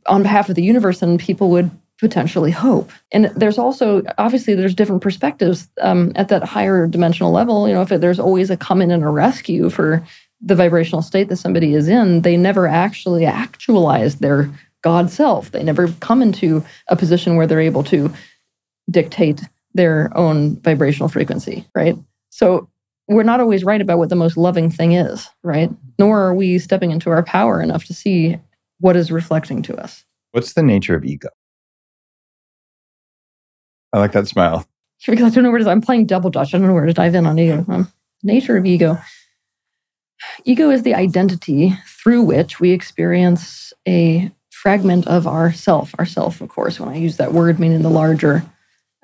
on behalf of the universe than people would potentially hope. And there's also obviously there's different perspectives um, at that higher dimensional level. You know, if there's always a come in and a rescue for the vibrational state that somebody is in, they never actually actualize their God self. They never come into a position where they're able to dictate their own vibrational frequency, right? So we're not always right about what the most loving thing is, right? Nor are we stepping into our power enough to see what is reflecting to us. What's the nature of ego? I like that smile. [laughs] Because I don't know where to. I'm playing double dutch. I don't know where to dive in on ego. Um, nature of ego. Ego is the identity through which we experience a fragment of ourself. Ourself, of course. When I use that word, meaning the larger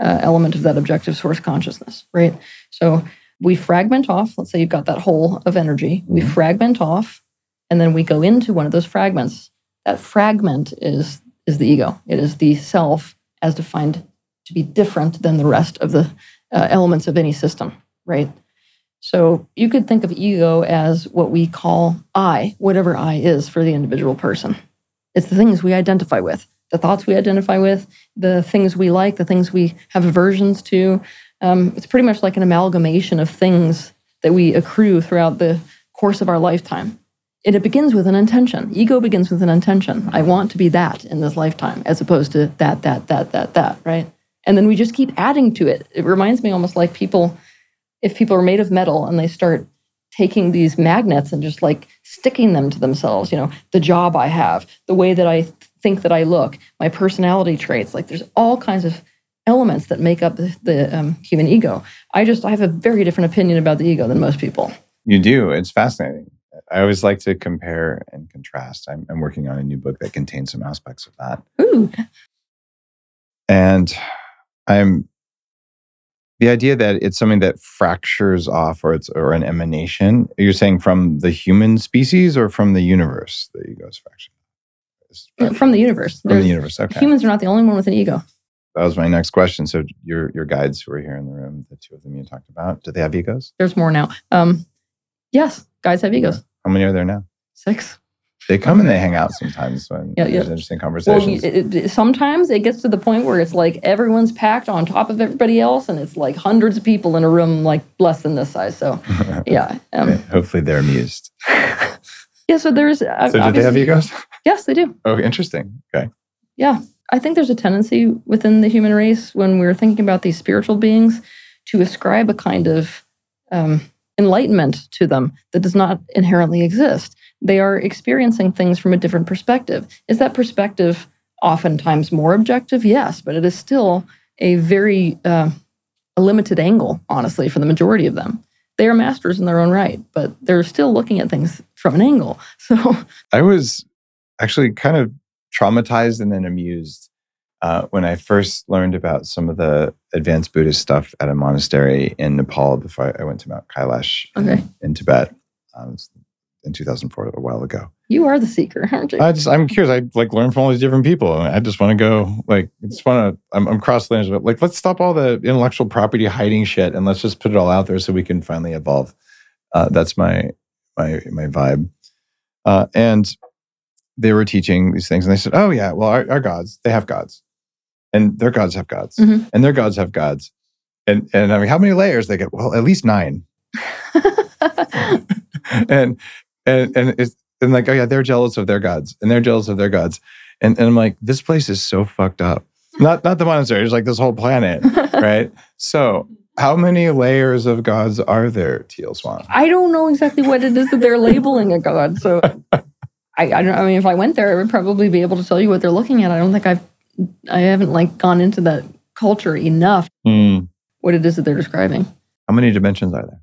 uh, element of that objective source consciousness, right? So we fragment off. Let's say you've got that whole of energy. We Mhm. fragment off, and then we go into one of those fragments. That fragment is is the ego. It is the self as defined to be different than the rest of the uh, elements of any system, right? So you could think of ego as what we call I, whatever I is for the individual person. It's the things we identify with, the thoughts we identify with, the things we like, the things we have aversions to. Um, it's pretty much like an amalgamation of things that we accrue throughout the course of our lifetime. And it begins with an intention. Ego begins with an intention. I want to be that in this lifetime, as opposed to that, that, that, that, that, right? And then we just keep adding to it. It reminds me almost like people, if people are made of metal and they start taking these magnets and just like sticking them to themselves, you know, the job I have, the way that I think that I look, my personality traits, like there's all kinds of elements that make up the, the um, human ego. I just, I have a very different opinion about the ego than most people. You do. It's fascinating. I always like to compare and contrast. I'm, I'm working on a new book that contains some aspects of that. Ooh. And I'm the idea that it's something that fractures off or it's or an emanation. You're saying from the human species or from the universe, the ego is fractured? From the universe. From the universe. Okay. Humans are not the only one with an ego. That was my next question. So your your guides who are here in the room, the two of them you talked about, do they have egos? There's more now. Um, yes, guys have egos. How many are there now? Six. They come and they hang out sometimes when Yeah, there's yeah. interesting Well, conversations. it, it, sometimes it gets to the point where it's like everyone's packed on top of everybody else, and it's like hundreds of people in a room like less than this size. So, [laughs] yeah, um, Hopefully they're amused. [laughs] yeah. So there's uh, So do they have egos? Yes, they do. Oh, interesting. Okay. Yeah, I think there's a tendency within the human race when we're thinking about these spiritual beings to ascribe a kind of um, enlightenment to them that does not inherently exist. They are experiencing things from a different perspective. Is that perspective oftentimes more objective? Yes, but it is still a very uh, a limited angle, honestly, for the majority of them. They are masters in their own right, but they're still looking at things from an angle. [laughs] So, I was actually kind of traumatized and then amused uh, when I first learned about some of the advanced Buddhist stuff at a monastery in Nepal before I went to Mount Kailash in, Okay. in Tibet um, in 2004, a while ago. you are the seeker, aren't you? I just, I'm curious. I like learn from all these different people. I just want to go, like, I just want to, I'm, I'm cross lands, but like, let's stop all the intellectual property hiding shit and let's just put it all out there so we can finally evolve. Uh, that's my, my, my vibe. Uh, and they were teaching these things and they said, oh, yeah, well, our, our gods, they have gods and their gods have gods Mhm. and their gods have gods. And, and I mean, how many layers? They get, well, at least nine. [laughs] and and and it's and like oh yeah they're jealous of their gods and they're jealous of their gods and, and i'm like this place is so fucked up not not the monastery it's like this whole planet [laughs] right so how many layers of gods are there teal swan I don't know exactly what it is that they're labeling a god. So [laughs] I, I don't. I mean, if I went there, I would probably be able to tell you what they're looking at. I don't think I've, I haven't like gone into that culture enough. What it is that they're describing. how many dimensions are there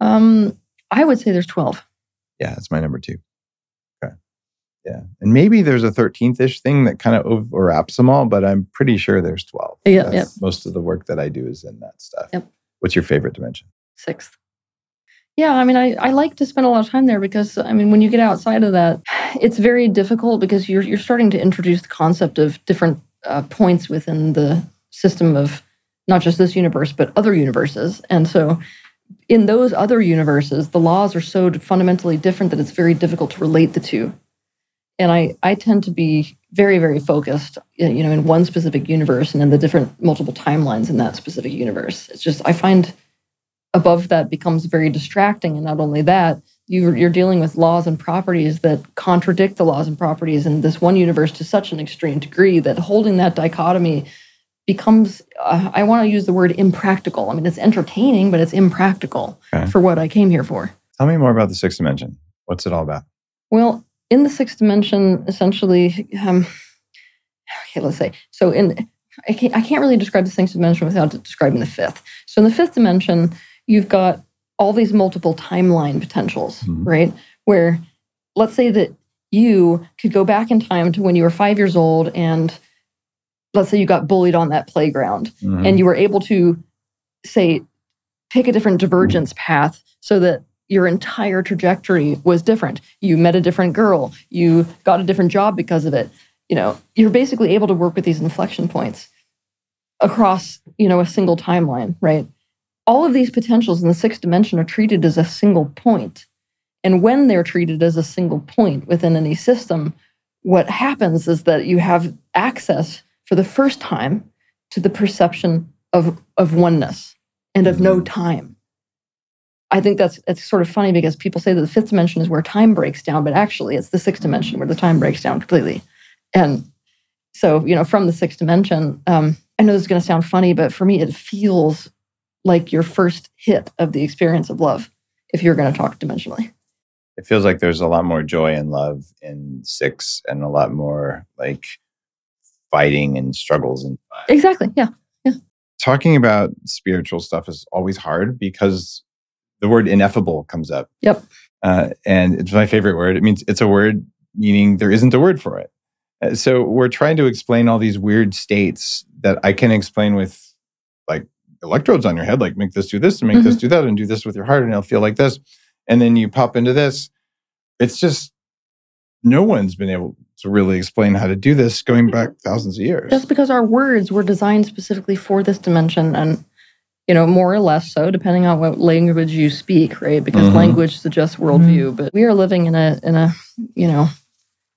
Um, I would say there's twelve. yeah that's my number two okay yeah and maybe there's a 13th-ish thing that kind of overlaps them all but i'm pretty sure there's 12 Yeah, That's- most of the work that i do is in that stuff Yep. what's your favorite dimension Sixth. Yeah, I mean, I, I like to spend a lot of time there because I mean, when you get outside of that, [sighs] it's very difficult because you're you're starting to introduce the concept of different uh, points within the system of not just this universe but other universes, and so in those other universes, the laws are so fundamentally different that it's very difficult to relate the two. And I I tend to be very very focused, you know, in one specific universe and in the different multiple timelines in that specific universe. It's just I find above that becomes very distracting. And not only that, you're, you're dealing with laws and properties that contradict the laws and properties in this one universe to such an extreme degree that holding that dichotomy becomes, uh, I want to use the word impractical. I mean, it's entertaining, but it's impractical Okay. for what I came here for. tell me more about the sixth dimension what's it all about Well, in the sixth dimension, essentially, um, okay, let's say, so in, I can't, I can't really describe the sixth dimension without describing the fifth. So in the fifth dimension, you've got all these multiple timeline potentials, Mhm. right? Where let's say that you could go back in time to when you were five years old and let's say you got bullied on that playground Mhm. and you were able to say take a different divergence path so that your entire trajectory was different you met a different girl you got a different job because of it you know you're basically able to work with these inflection points across you know a single timeline right all of these potentials in the sixth dimension are treated as a single point and when they're treated as a single point within any system what happens is that you have access for the first time to the perception of of oneness and of no time. I think that's it's sort of funny because people say that the fifth dimension is where time breaks down, but actually it's the sixth dimension where the time breaks down completely. And so, you know, from the sixth dimension, um, I know this is going to sound funny, but for me, it feels like your first hit of the experience of love. If you're going to talk dimensionally, it feels like there's a lot more joy and love in six and a lot more like fighting and struggles and exactly, Yeah. yeah, talking about spiritual stuff is always hard because the word ineffable comes up Yep. Uh, and it's my favorite word. It means it's a word meaning there isn't a word for it. Uh, so we're trying to explain all these weird states that I can explain with like electrodes on your head, like make this do this and make this Mhm. do that and do this with your heart and it'll feel like this. And then you pop into this. It's just no one's been able to really explain how to do this going back thousands of years. That's because our words were designed specifically for this dimension and you know, more or less so, depending on what language you speak, right? Because Mhm. language suggests worldview. But we are living in a in a, you know,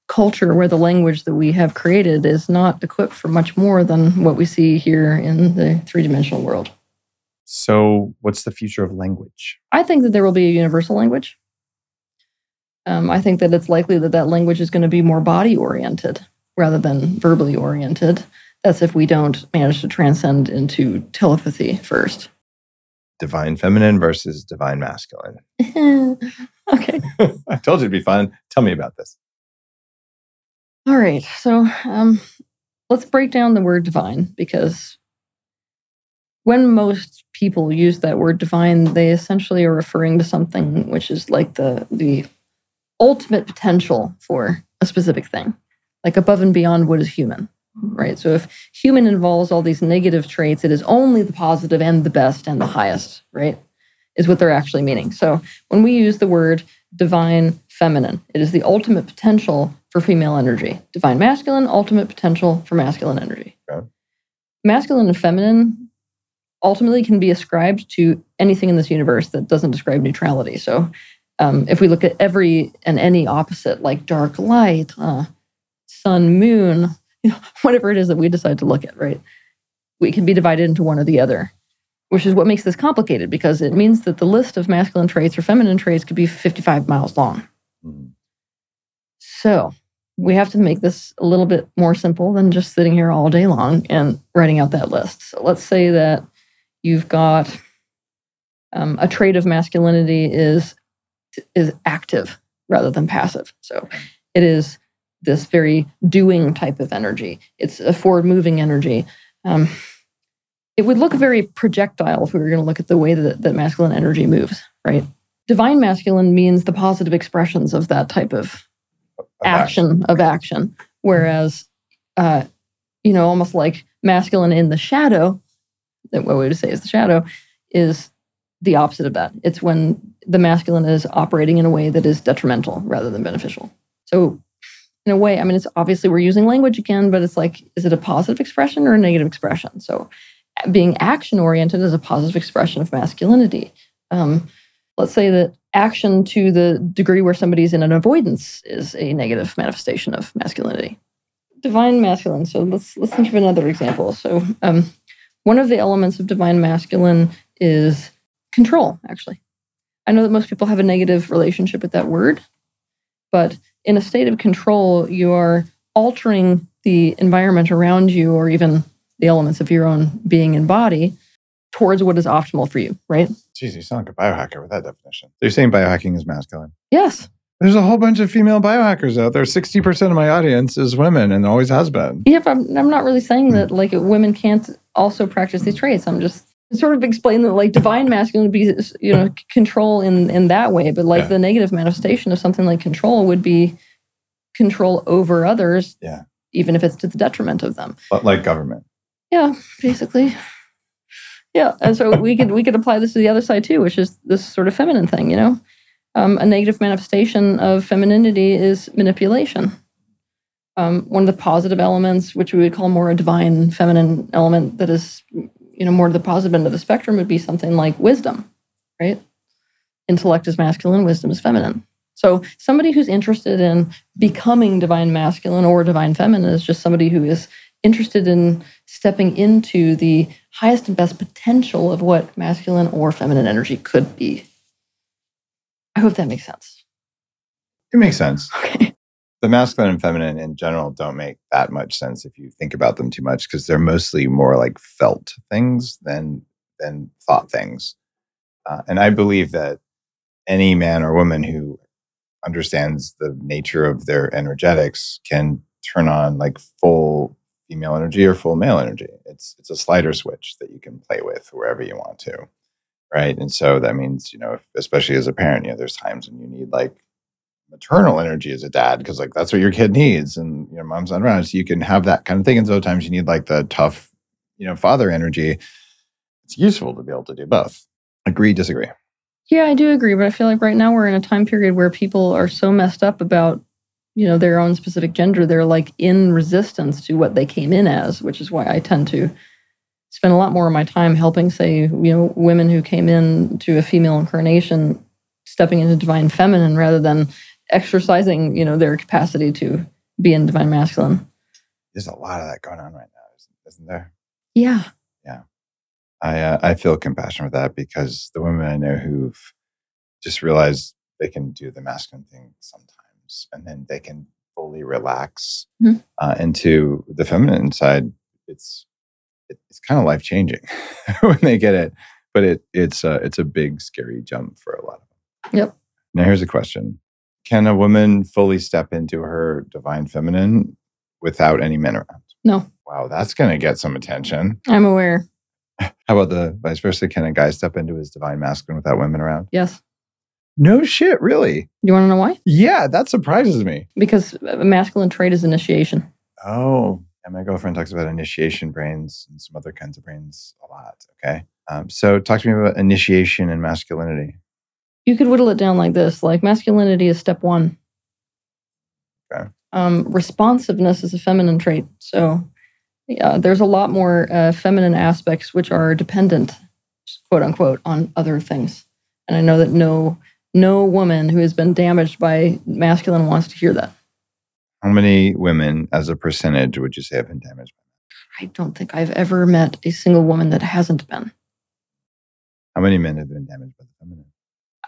culture where the language that we have created is not equipped for much more than what we see here in the three-dimensional world. So, what's the future of language? I think that there will be a universal language. Um, I think that it's likely that that language is going to be more body oriented rather than verbally oriented. That's if we don't manage to transcend into telepathy first. Divine feminine versus divine masculine. [laughs] okay. [laughs] I told you it'd be fun. Tell me about this. All right. So um, let's break down the word divine because when most people use that word divine, they essentially are referring to something which is like the the ultimate potential for a specific thing, like above and beyond what is human. Right. So if human involves all these negative traits, it is only the positive and the best and the highest, right? Is what they're actually meaning. So when we use the word divine feminine, it is the ultimate potential for female energy. Divine masculine, ultimate potential for masculine energy. Okay. Masculine and feminine ultimately can be ascribed to anything in this universe that doesn't describe neutrality. So um, if we look at every and any opposite, like dark light, uh, sun, moon, you know, [laughs] whatever it is that we decide to look at, right? We can be divided into one or the other, which is what makes this complicated because it means that the list of masculine traits or feminine traits could be 55 miles long. Mhm. So we have to make this a little bit more simple than just sitting here all day long and writing out that list. So let's say that you've got um, a trait of masculinity is is active rather than passive. So it is this very doing type of energy. It's a forward moving energy. Um, it would look very projectile if we were going to look at the way that, that masculine energy moves, right? Divine masculine means the positive expressions of that type of Of action. of action. Whereas uh you know almost like masculine in the shadow that what we would say is the shadow is the opposite of that. It's when the masculine is operating in a way that is detrimental rather than beneficial. So in a way i mean it's obviously we're using language again but it's like is it a positive expression or a negative expression? So being action oriented is a positive expression of masculinity. Um, let's say that action to the degree where somebody's in an avoidance is a negative manifestation of masculinity. Divine masculine. So let's let's think of another example. So um, one of the elements of divine masculine is control. Actually, I know that most people have a negative relationship with that word, but in a state of control, you are altering the environment around you, or even the elements of your own being and body, towards what is optimal for you. Right? Jeez, you sound like a biohacker with that definition. You're saying biohacking is masculine. Yes. There's a whole bunch of female biohackers out there. 60% of my audience is women and always has been. Yeah, but I'm, I'm not really saying that hmm. like women can't also practice these traits. I'm just sort of explaining that like divine masculine would be you know control in in that way, but like Yeah. the negative manifestation of something like control would be control over others. Yeah. Even if it's to the detriment of them. But like government. Yeah, basically. Yeah, and so we could we could apply this to the other side too, which is this sort of feminine thing. You know, um, a negative manifestation of femininity is manipulation. Um, one of the positive elements, which we would call more a divine feminine element, that is, you know, more to the positive end of the spectrum, would be something like wisdom, right? Intellect is masculine, wisdom is feminine. So somebody who's interested in becoming divine masculine or divine feminine is just somebody who is interested in stepping into the highest and best potential of what masculine or feminine energy could be. I hope that makes sense. It makes sense. Okay. The masculine and feminine in general don't make that much sense if you think about them too much because they're mostly more like felt things than than thought things. Uh, and I believe that any man or woman who understands the nature of their energetics can turn on like full female energy or full male energy. It's it's a slider switch that you can play with wherever you want to, right? And so that means, you know, if, especially as a parent, you know, there's times when you need like maternal energy as a dad because like that's what your kid needs, and your mom's not around, so you can have that kind of thing. And so times you need like the tough, you know, father energy. It's useful to be able to do both. Agree, disagree. Yeah, I do agree, but I feel like right now we're in a time period where people are so messed up about, you know, their own specific gender. They're like in resistance to what they came in as, which is why I tend to spend a lot more of my time helping, say, you know, women who came in to a female incarnation, stepping into divine feminine rather than exercising, you know, their capacity to be in divine masculine. There's a lot of that going on right now, isn't- there? Yeah. Yeah. I uh, I feel compassion for that because the women I know who've just realized they can do the masculine thing sometimes, and then they can fully relax Mhm. uh, into the feminine side. It's it, it's kind of life changing [laughs] when they get it, but it it's a it's a big scary jump for a lot of them. Yep. Now here's a question: Can a woman fully step into her divine feminine without any men around? No. Wow, that's going to get some attention. I'm aware. [laughs] How about the vice versa? Can a guy step into his divine masculine without women around? Yes. No shit, really? You want to know why? Yeah, that surprises me. Because a masculine trait is initiation. Oh, and my girlfriend talks about initiation brains and some other kinds of brains a lot. Okay. Um, so talk to me about initiation and masculinity. You could whittle it down like this like masculinity is step one. Okay. Um, responsiveness is a feminine trait. So yeah, there's a lot more uh, feminine aspects which are dependent, quote unquote, on other things. And I know that no no woman who has been damaged by masculine wants to hear that. How many women, as a percentage, would you say have been damaged? I don't think I've ever met a single woman that hasn't been. How many men have been damaged by the feminine?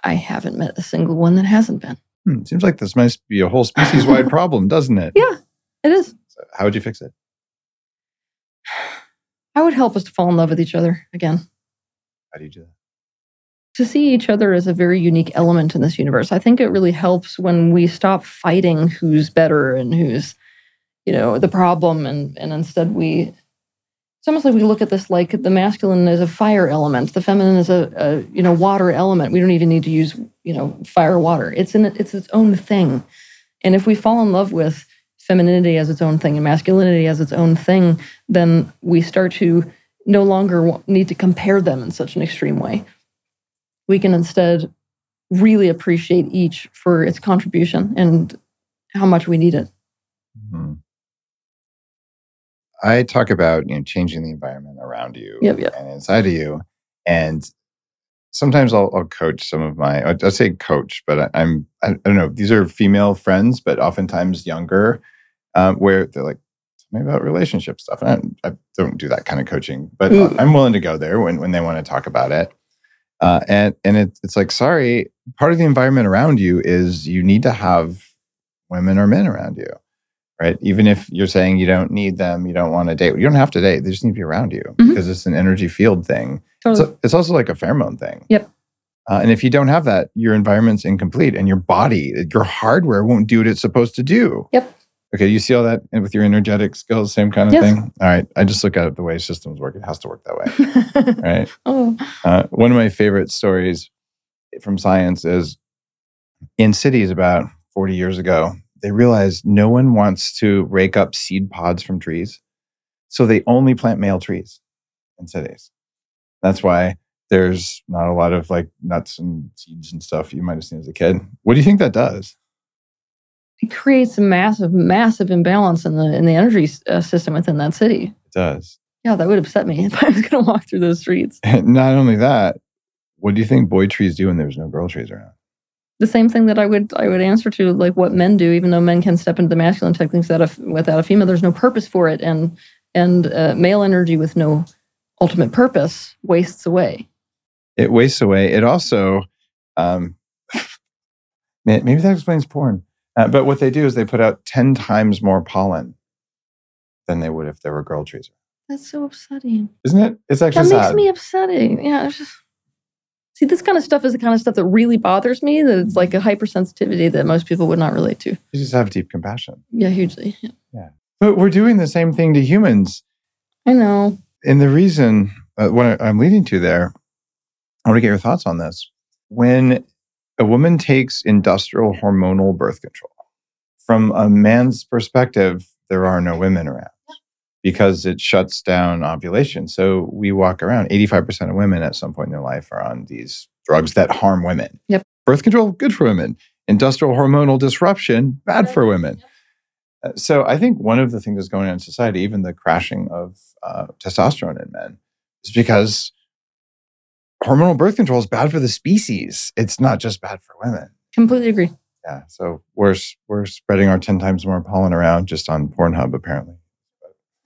I haven't met a single one that hasn't been. Hmm, seems like this might be a whole species wide [laughs] problem, doesn't it? Yeah. It is. So how would you fix it? [sighs] I would help us to fall in love with each other again. How do you do that? To see each other as a very unique element in this universe. I think it really helps when we stop fighting who's better and who's, you know, the problem, and and instead we. It's almost like we look at this like the masculine is a fire element, the feminine is a, a you know water element. We don't even need to use you know fire water. It's in it's its own thing, and if we fall in love with femininity as its own thing and masculinity as its own thing, then we start to no longer need to compare them in such an extreme way we can instead really appreciate each for its contribution and how much we need it. Mhm. I talk about you know changing the environment around you Yep, yep. and inside of you, and sometimes I'll, I'll coach some of my. I I say coach, but I, I'm I, I don't know. These are female friends, but oftentimes younger, um, where they're like tell me about relationship stuff. And I, I don't do that kind of coaching, but Mm. I'm willing to go there when when they want to talk about it. Uh, and and it, it's like, sorry, part of the environment around you is you need to have women or men around you, right? Even if you're saying you don't need them, you don't want to date, you don't have to date. They just need to be around you Mhm. because it's an energy field thing. Totally. So it's also like a pheromone thing. Yep. Uh, and if you don't have that, your environment's incomplete, and your body, your hardware won't do what it's supposed to do. Yep. Okay, you see all that with your energetic skills, same kind of Yes. thing. All right, I just look at it the way systems work. It has to work that way, [laughs] right? oh, Uh, one of my favorite stories from science is in cities about 40 years ago, they realized no one wants to rake up seed pods from trees. So they only plant male trees in cities. That's why there's not a lot of like nuts and seeds and stuff you might have seen as a kid. What do you think that does? It creates a massive, massive imbalance in the in the energy uh, system within that city. It does. Yeah, that would upset me [laughs] if I was going to walk through those streets. And [laughs] not only that, what do you think boy trees do when there's no girl trees around? The same thing that I would I would answer to like what men do, even though men can step into the masculine techniques without a, without a female. There's no purpose for it, and and uh, male energy with no ultimate purpose wastes away. it wastes away. It also, um, [laughs] maybe that explains porn. Uh, but what they do is they put out 10 times more pollen than they would if there were girl trees. That's so upsetting. Isn't it? It's actually That makes sad. me upsetting. Yeah. Just, see, this kind of stuff is the kind of stuff that really bothers me. That it's like a hypersensitivity that most people would not relate to. you just have deep compassion. Yeah, hugely. Yeah. But we're doing the same thing to humans. I know. And the reason, uh, what I- I'm leading to there I want to get your thoughts on this. When a woman takes industrial hormonal birth control, from a man's perspective, there are no women around because it shuts down ovulation. So we walk around, 85% of women at some point in their life are on these drugs that harm women. Yep. Birth control, good for women. Industrial hormonal disruption, bad for women. Uh, So I think one of the things that's going on in society, even the crashing of uh, testosterone in men, is because hormonal birth control is bad for the species. It's not just bad for women. Completely agree. Yeah. So we're we're spreading our ten times more pollen around just on Pornhub, apparently.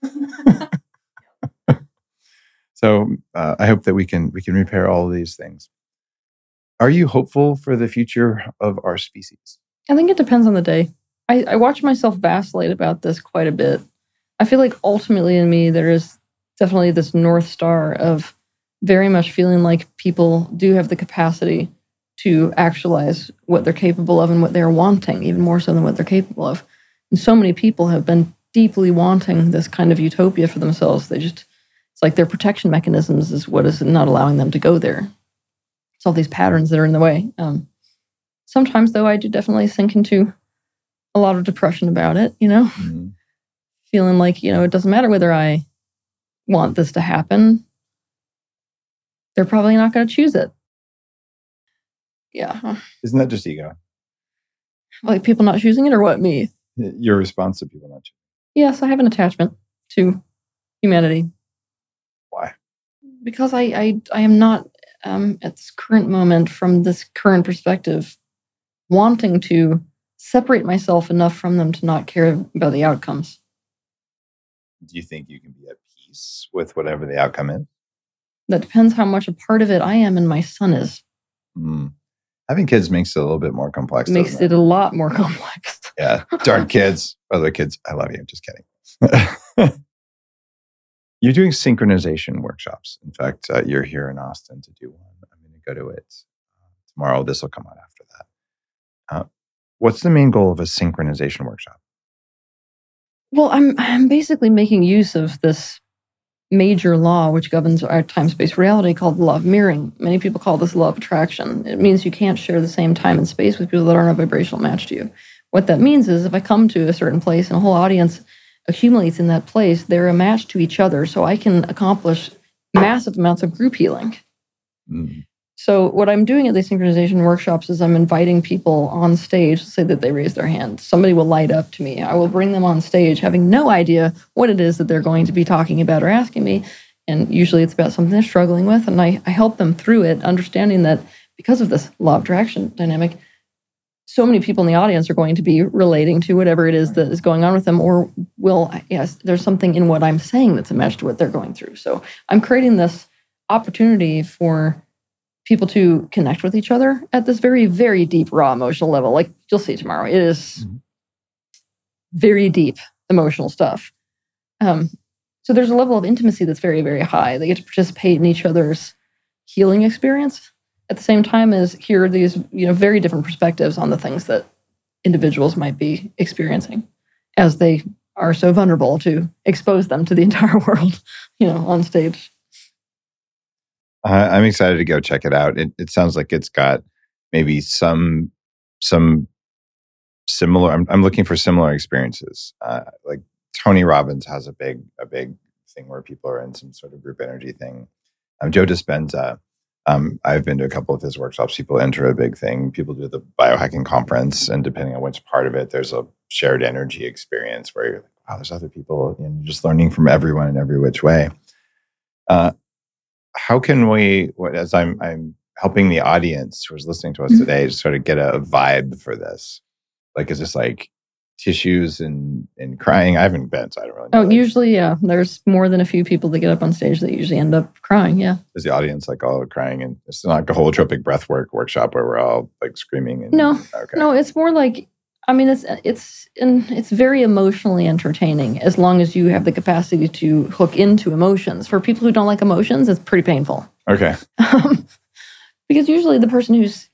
[laughs] So uh, I hope that we can we can repair all of these things. Are you hopeful for the future of our species? I think it depends on the day. I, I watch myself vacillate about this quite a bit. I feel like ultimately in me, there is definitely this North Star of very much feeling like people do have the capacity to actualize what they're capable of and what they're wanting, even more so than what they're capable of. And so many people have been deeply wanting this kind of utopia for themselves. They just, it's like their protection mechanisms is what is not allowing them to go there. It's all these patterns that are in the way. Um, sometimes, though, I do definitely sink into a lot of depression about it, you know, Mhm. feeling like, you know, it doesn't matter whether I want this to happen, they're probably not going to choose it. Yeah. Isn't that just ego? Like people not choosing it or what? Me? Your response to people not choosing. Yes, I have an attachment to humanity Why? because I, I, I am not um, at this current moment from this current perspective wanting to separate myself enough from them to not care about the outcomes. Do you think you can be at peace with whatever the outcome is? That depends how much a part of it I am and my son is. Mm. Having kids makes it a little bit more complex. makes doesn't it a lot more complex. [laughs] Yeah. Darn kids. By the way, kids, I love you. I'm just kidding. [laughs] you're doing synchronization workshops. In fact, uh, you're here in Austin to do one. I'm going to go to it uh, tomorrow. This will come out after that. Uh, what's the main goal of a synchronization workshop? Well, I'm I'm basically making use of this major law which governs our time-space reality called the law of mirroring. Many people call this law of attraction. It means you can't share the same time and space with people that aren't a vibrational match to you. What that means is if I come to a certain place and a whole audience accumulates in that place, they're a match to each other. So I can accomplish massive amounts of group healing. Mm. So what I'm doing at these synchronization workshops is I'm inviting people on stage, to say that they raise their hand. Somebody will light up to me. I will bring them on stage having no idea what it is that they're going to be talking about or asking me. And usually it's about something they're struggling with. And I, I help them through it, understanding that because of this law of attraction dynamic, so many people in the audience are going to be relating to whatever it is that is going on with them, or will, yes, there's something in what I'm saying that's a match to what they're going through. So I'm creating this opportunity for people to connect with each other at this very, very deep, raw emotional level. Like you'll see tomorrow, it is Mhm. very deep emotional stuff. Um, so there's a level of intimacy that's very, very high. They get to participate in each other's healing experience at the same time as hear these, you know, very different perspectives on the things that individuals might be experiencing as they are so vulnerable to expose them to the [laughs] entire world, you know, on stage. I I'm excited to go check it out. It, it sounds like it's got maybe some some similar. I'm, I'm looking for similar experiences. Uh, like Tony Robbins has a big a big thing where people are in some sort of group energy thing. Um, Joe Dispenza. Um, I've been to a couple of his workshops. People enter a big thing. People do the biohacking conference, and depending on which part of it, there's a shared energy experience where you're like, "Wow, there's other people," and you're just learning from everyone in every which way. Uh, how can we what- as i'm i'm helping the audience who's listening to us Mhm. today to sort of get a vibe for this like is this like tissues and and crying i haven't been so i don't really know Oh, Like, usually, yeah. There's more than a few people that get up on stage that usually end up crying. Yeah. is the audience like all crying and it's not like a holotropic breath work workshop where we're all like screaming and No, okay No, it's more like I mean, it's it's and it's very emotionally entertaining as long as you have the capacity to hook into emotions. For people who don't like emotions, it's pretty painful. okay Um, [laughs] because usually the person who's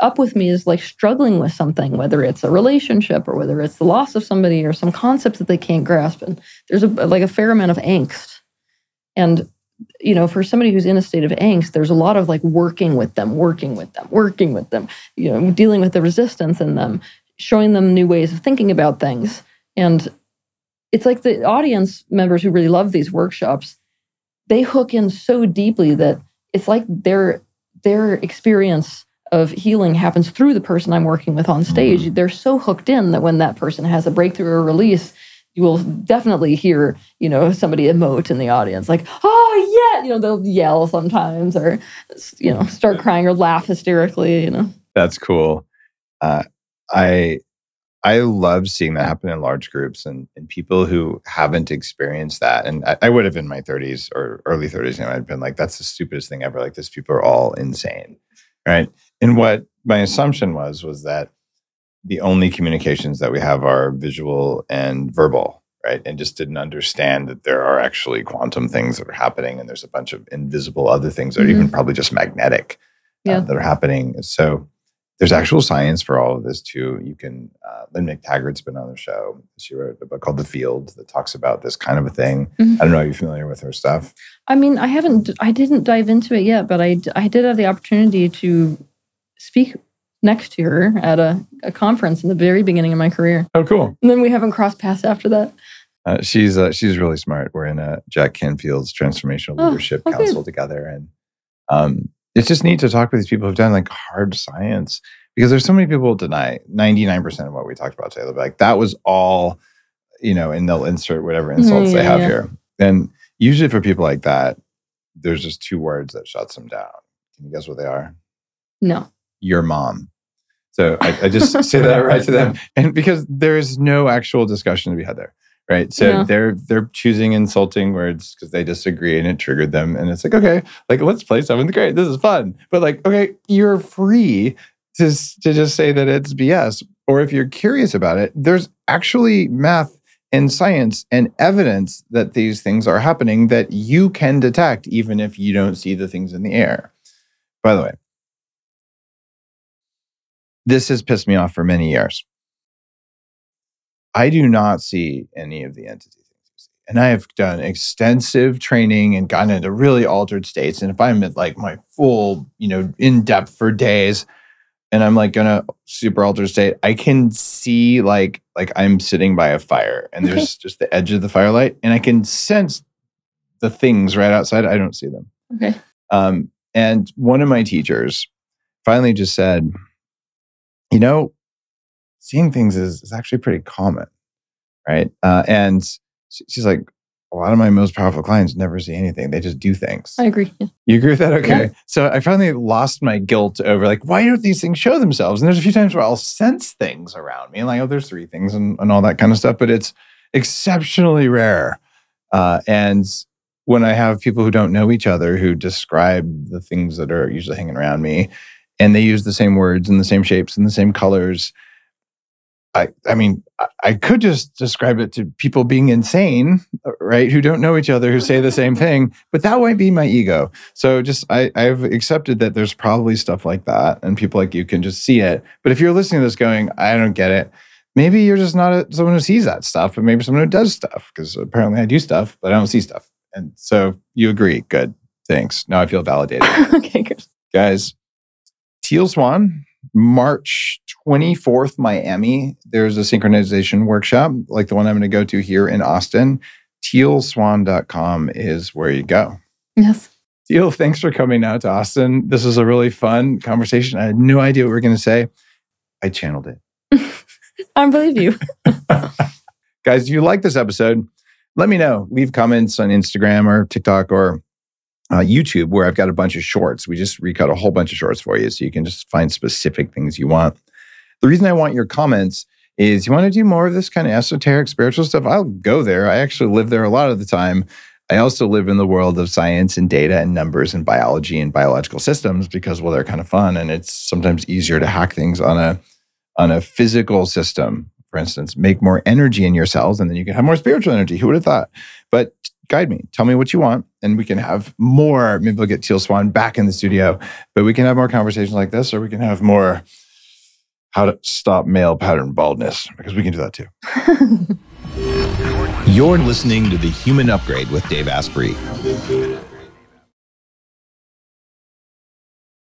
up with me is like struggling with something, whether it's a relationship or whether it's the loss of somebody or some concept that they can't grasp. And there's a like a fair amount of angst. And you know, for somebody who's in a state of angst, there's a lot of like working with them, working with them, working with them, you know, dealing with the resistance in them, showing them new ways of thinking about things. And it's like the audience members who really love these workshops, they hook in so deeply that it's like their their experience of healing happens through the person I'm working with on stage. Mm-hmm. They're so hooked in that when that person has a breakthrough or release, you will definitely hear, you know, somebody emote in the audience, like, oh yeah, you know, they'll yell sometimes or, you know, start crying or laugh hysterically, you know. That's cool. Uh, I I love seeing that happen in large groups and, and people who haven't experienced that. And I, I would have in my 30s or early 30s, you know, I'd been like, that's the stupidest thing ever. Like, these people are all insane. Right. And what my assumption was, was that the only communications that we have are visual and verbal. Right. And just didn't understand that there are actually quantum things that are happening and there's a bunch of invisible other things that are mm-hmm. even probably just magnetic uh, yeah. that are happening. So, there's actual science for all of this too. You can, uh, Lynne McTaggart's been on the show. She wrote a book called The Field that talks about this kind of a thing. Mm-hmm. I don't know. Are you familiar with her stuff? I mean, I haven't, I didn't dive into it yet, but I, I did have the opportunity to speak next to her at a, a conference in the very beginning of my career. Oh, cool. And then we haven't crossed paths after that. Uh, she's uh, she's really smart. We're in a Jack Canfield's Transformational oh, Leadership oh, Council together, and um, it's just neat to talk with these people who've done like hard science because there's so many people deny 99% of what we talked about today. They'll be like, that was all, you know, and they'll insert whatever insults yeah, they have yeah. here. And usually for people like that, there's just two words that shuts them down. Can you guess what they are? No. Your mom. So I, I just [laughs] say that right to them. And because there is no actual discussion to be had there right? So yeah. they're they're choosing insulting words because they disagree and it triggered them. And it's like okay like let's play something great this is fun. But like okay you're free to, to just say that it's bs or if you're curious about it there's actually math and science and evidence that these things are happening that you can detect even if you don't see the things in the air. By the way this has pissed me off for many years I do not see any of the entity things. And I have done extensive training and gotten into really altered states. And if I'm at like my full, you know, in depth for days, and I'm like gonna super altered state, I can see like like I'm sitting by a fire and there's just the edge of the firelight, and I can sense the things right outside. I don't see them. Okay. Um, and one of my teachers finally just said, you know, seeing things is, is actually pretty common, right? Uh, and she's like, a lot of my most powerful clients never see anything. They just do things. I agree. Yeah. You agree with that? Okay. Yeah. So I finally lost my guilt over like, why don't these things show themselves? And there's a few times where I'll sense things around me and like, oh, there's three things and, and all that kind of stuff, but it's exceptionally rare. Uh, and when I have people who don't know each other who describe the things that are usually hanging around me and they use the same words and the same shapes and the same colors, I, I mean, I could just describe it to people being insane, right? Who don't know each other, who say the same [laughs] thing, but that might be my ego. So just, I, I've accepted that there's probably stuff like that and people like you can just see it. But if you're listening to this going, I don't get it, maybe you're just not a, someone who sees that stuff, but maybe someone who does stuff because apparently I do stuff, but I don't see stuff. And so you agree. Good. Thanks. Now I feel validated. [laughs] okay, good. Guys, Teal Swan, March 24th, Miami, there's a synchronization workshop like the one I'm going to go to here in Austin. Tealswan.com is where you go. Yes. Teal, thanks for coming out to Austin. This was a really fun conversation. I had no idea what we were going to say. I channeled it. [laughs] I believe you. [laughs] [laughs] Guys, if you like this episode, let me know. Leave comments on Instagram or TikTok or uh, YouTube where I've got a bunch of shorts. We just recut a whole bunch of shorts for you so you can just find specific things you want. The reason I want your comments is you want to do more of this kind of esoteric spiritual stuff. I'll go there. I actually live there a lot of the time. I also live in the world of science and data and numbers and biology and biological systems because well they're kind of fun and it's sometimes easier to hack things on a on a physical system. For instance, make more energy in your cells and then you can have more spiritual energy. Who would have thought? But guide me. Tell me what you want, and we can have more. Maybe we'll get Teal Swan back in the studio, but we can have more conversations like this, or we can have more how to stop male pattern baldness because we can do that too. [laughs] You're listening to the Human Upgrade with Dave Asprey.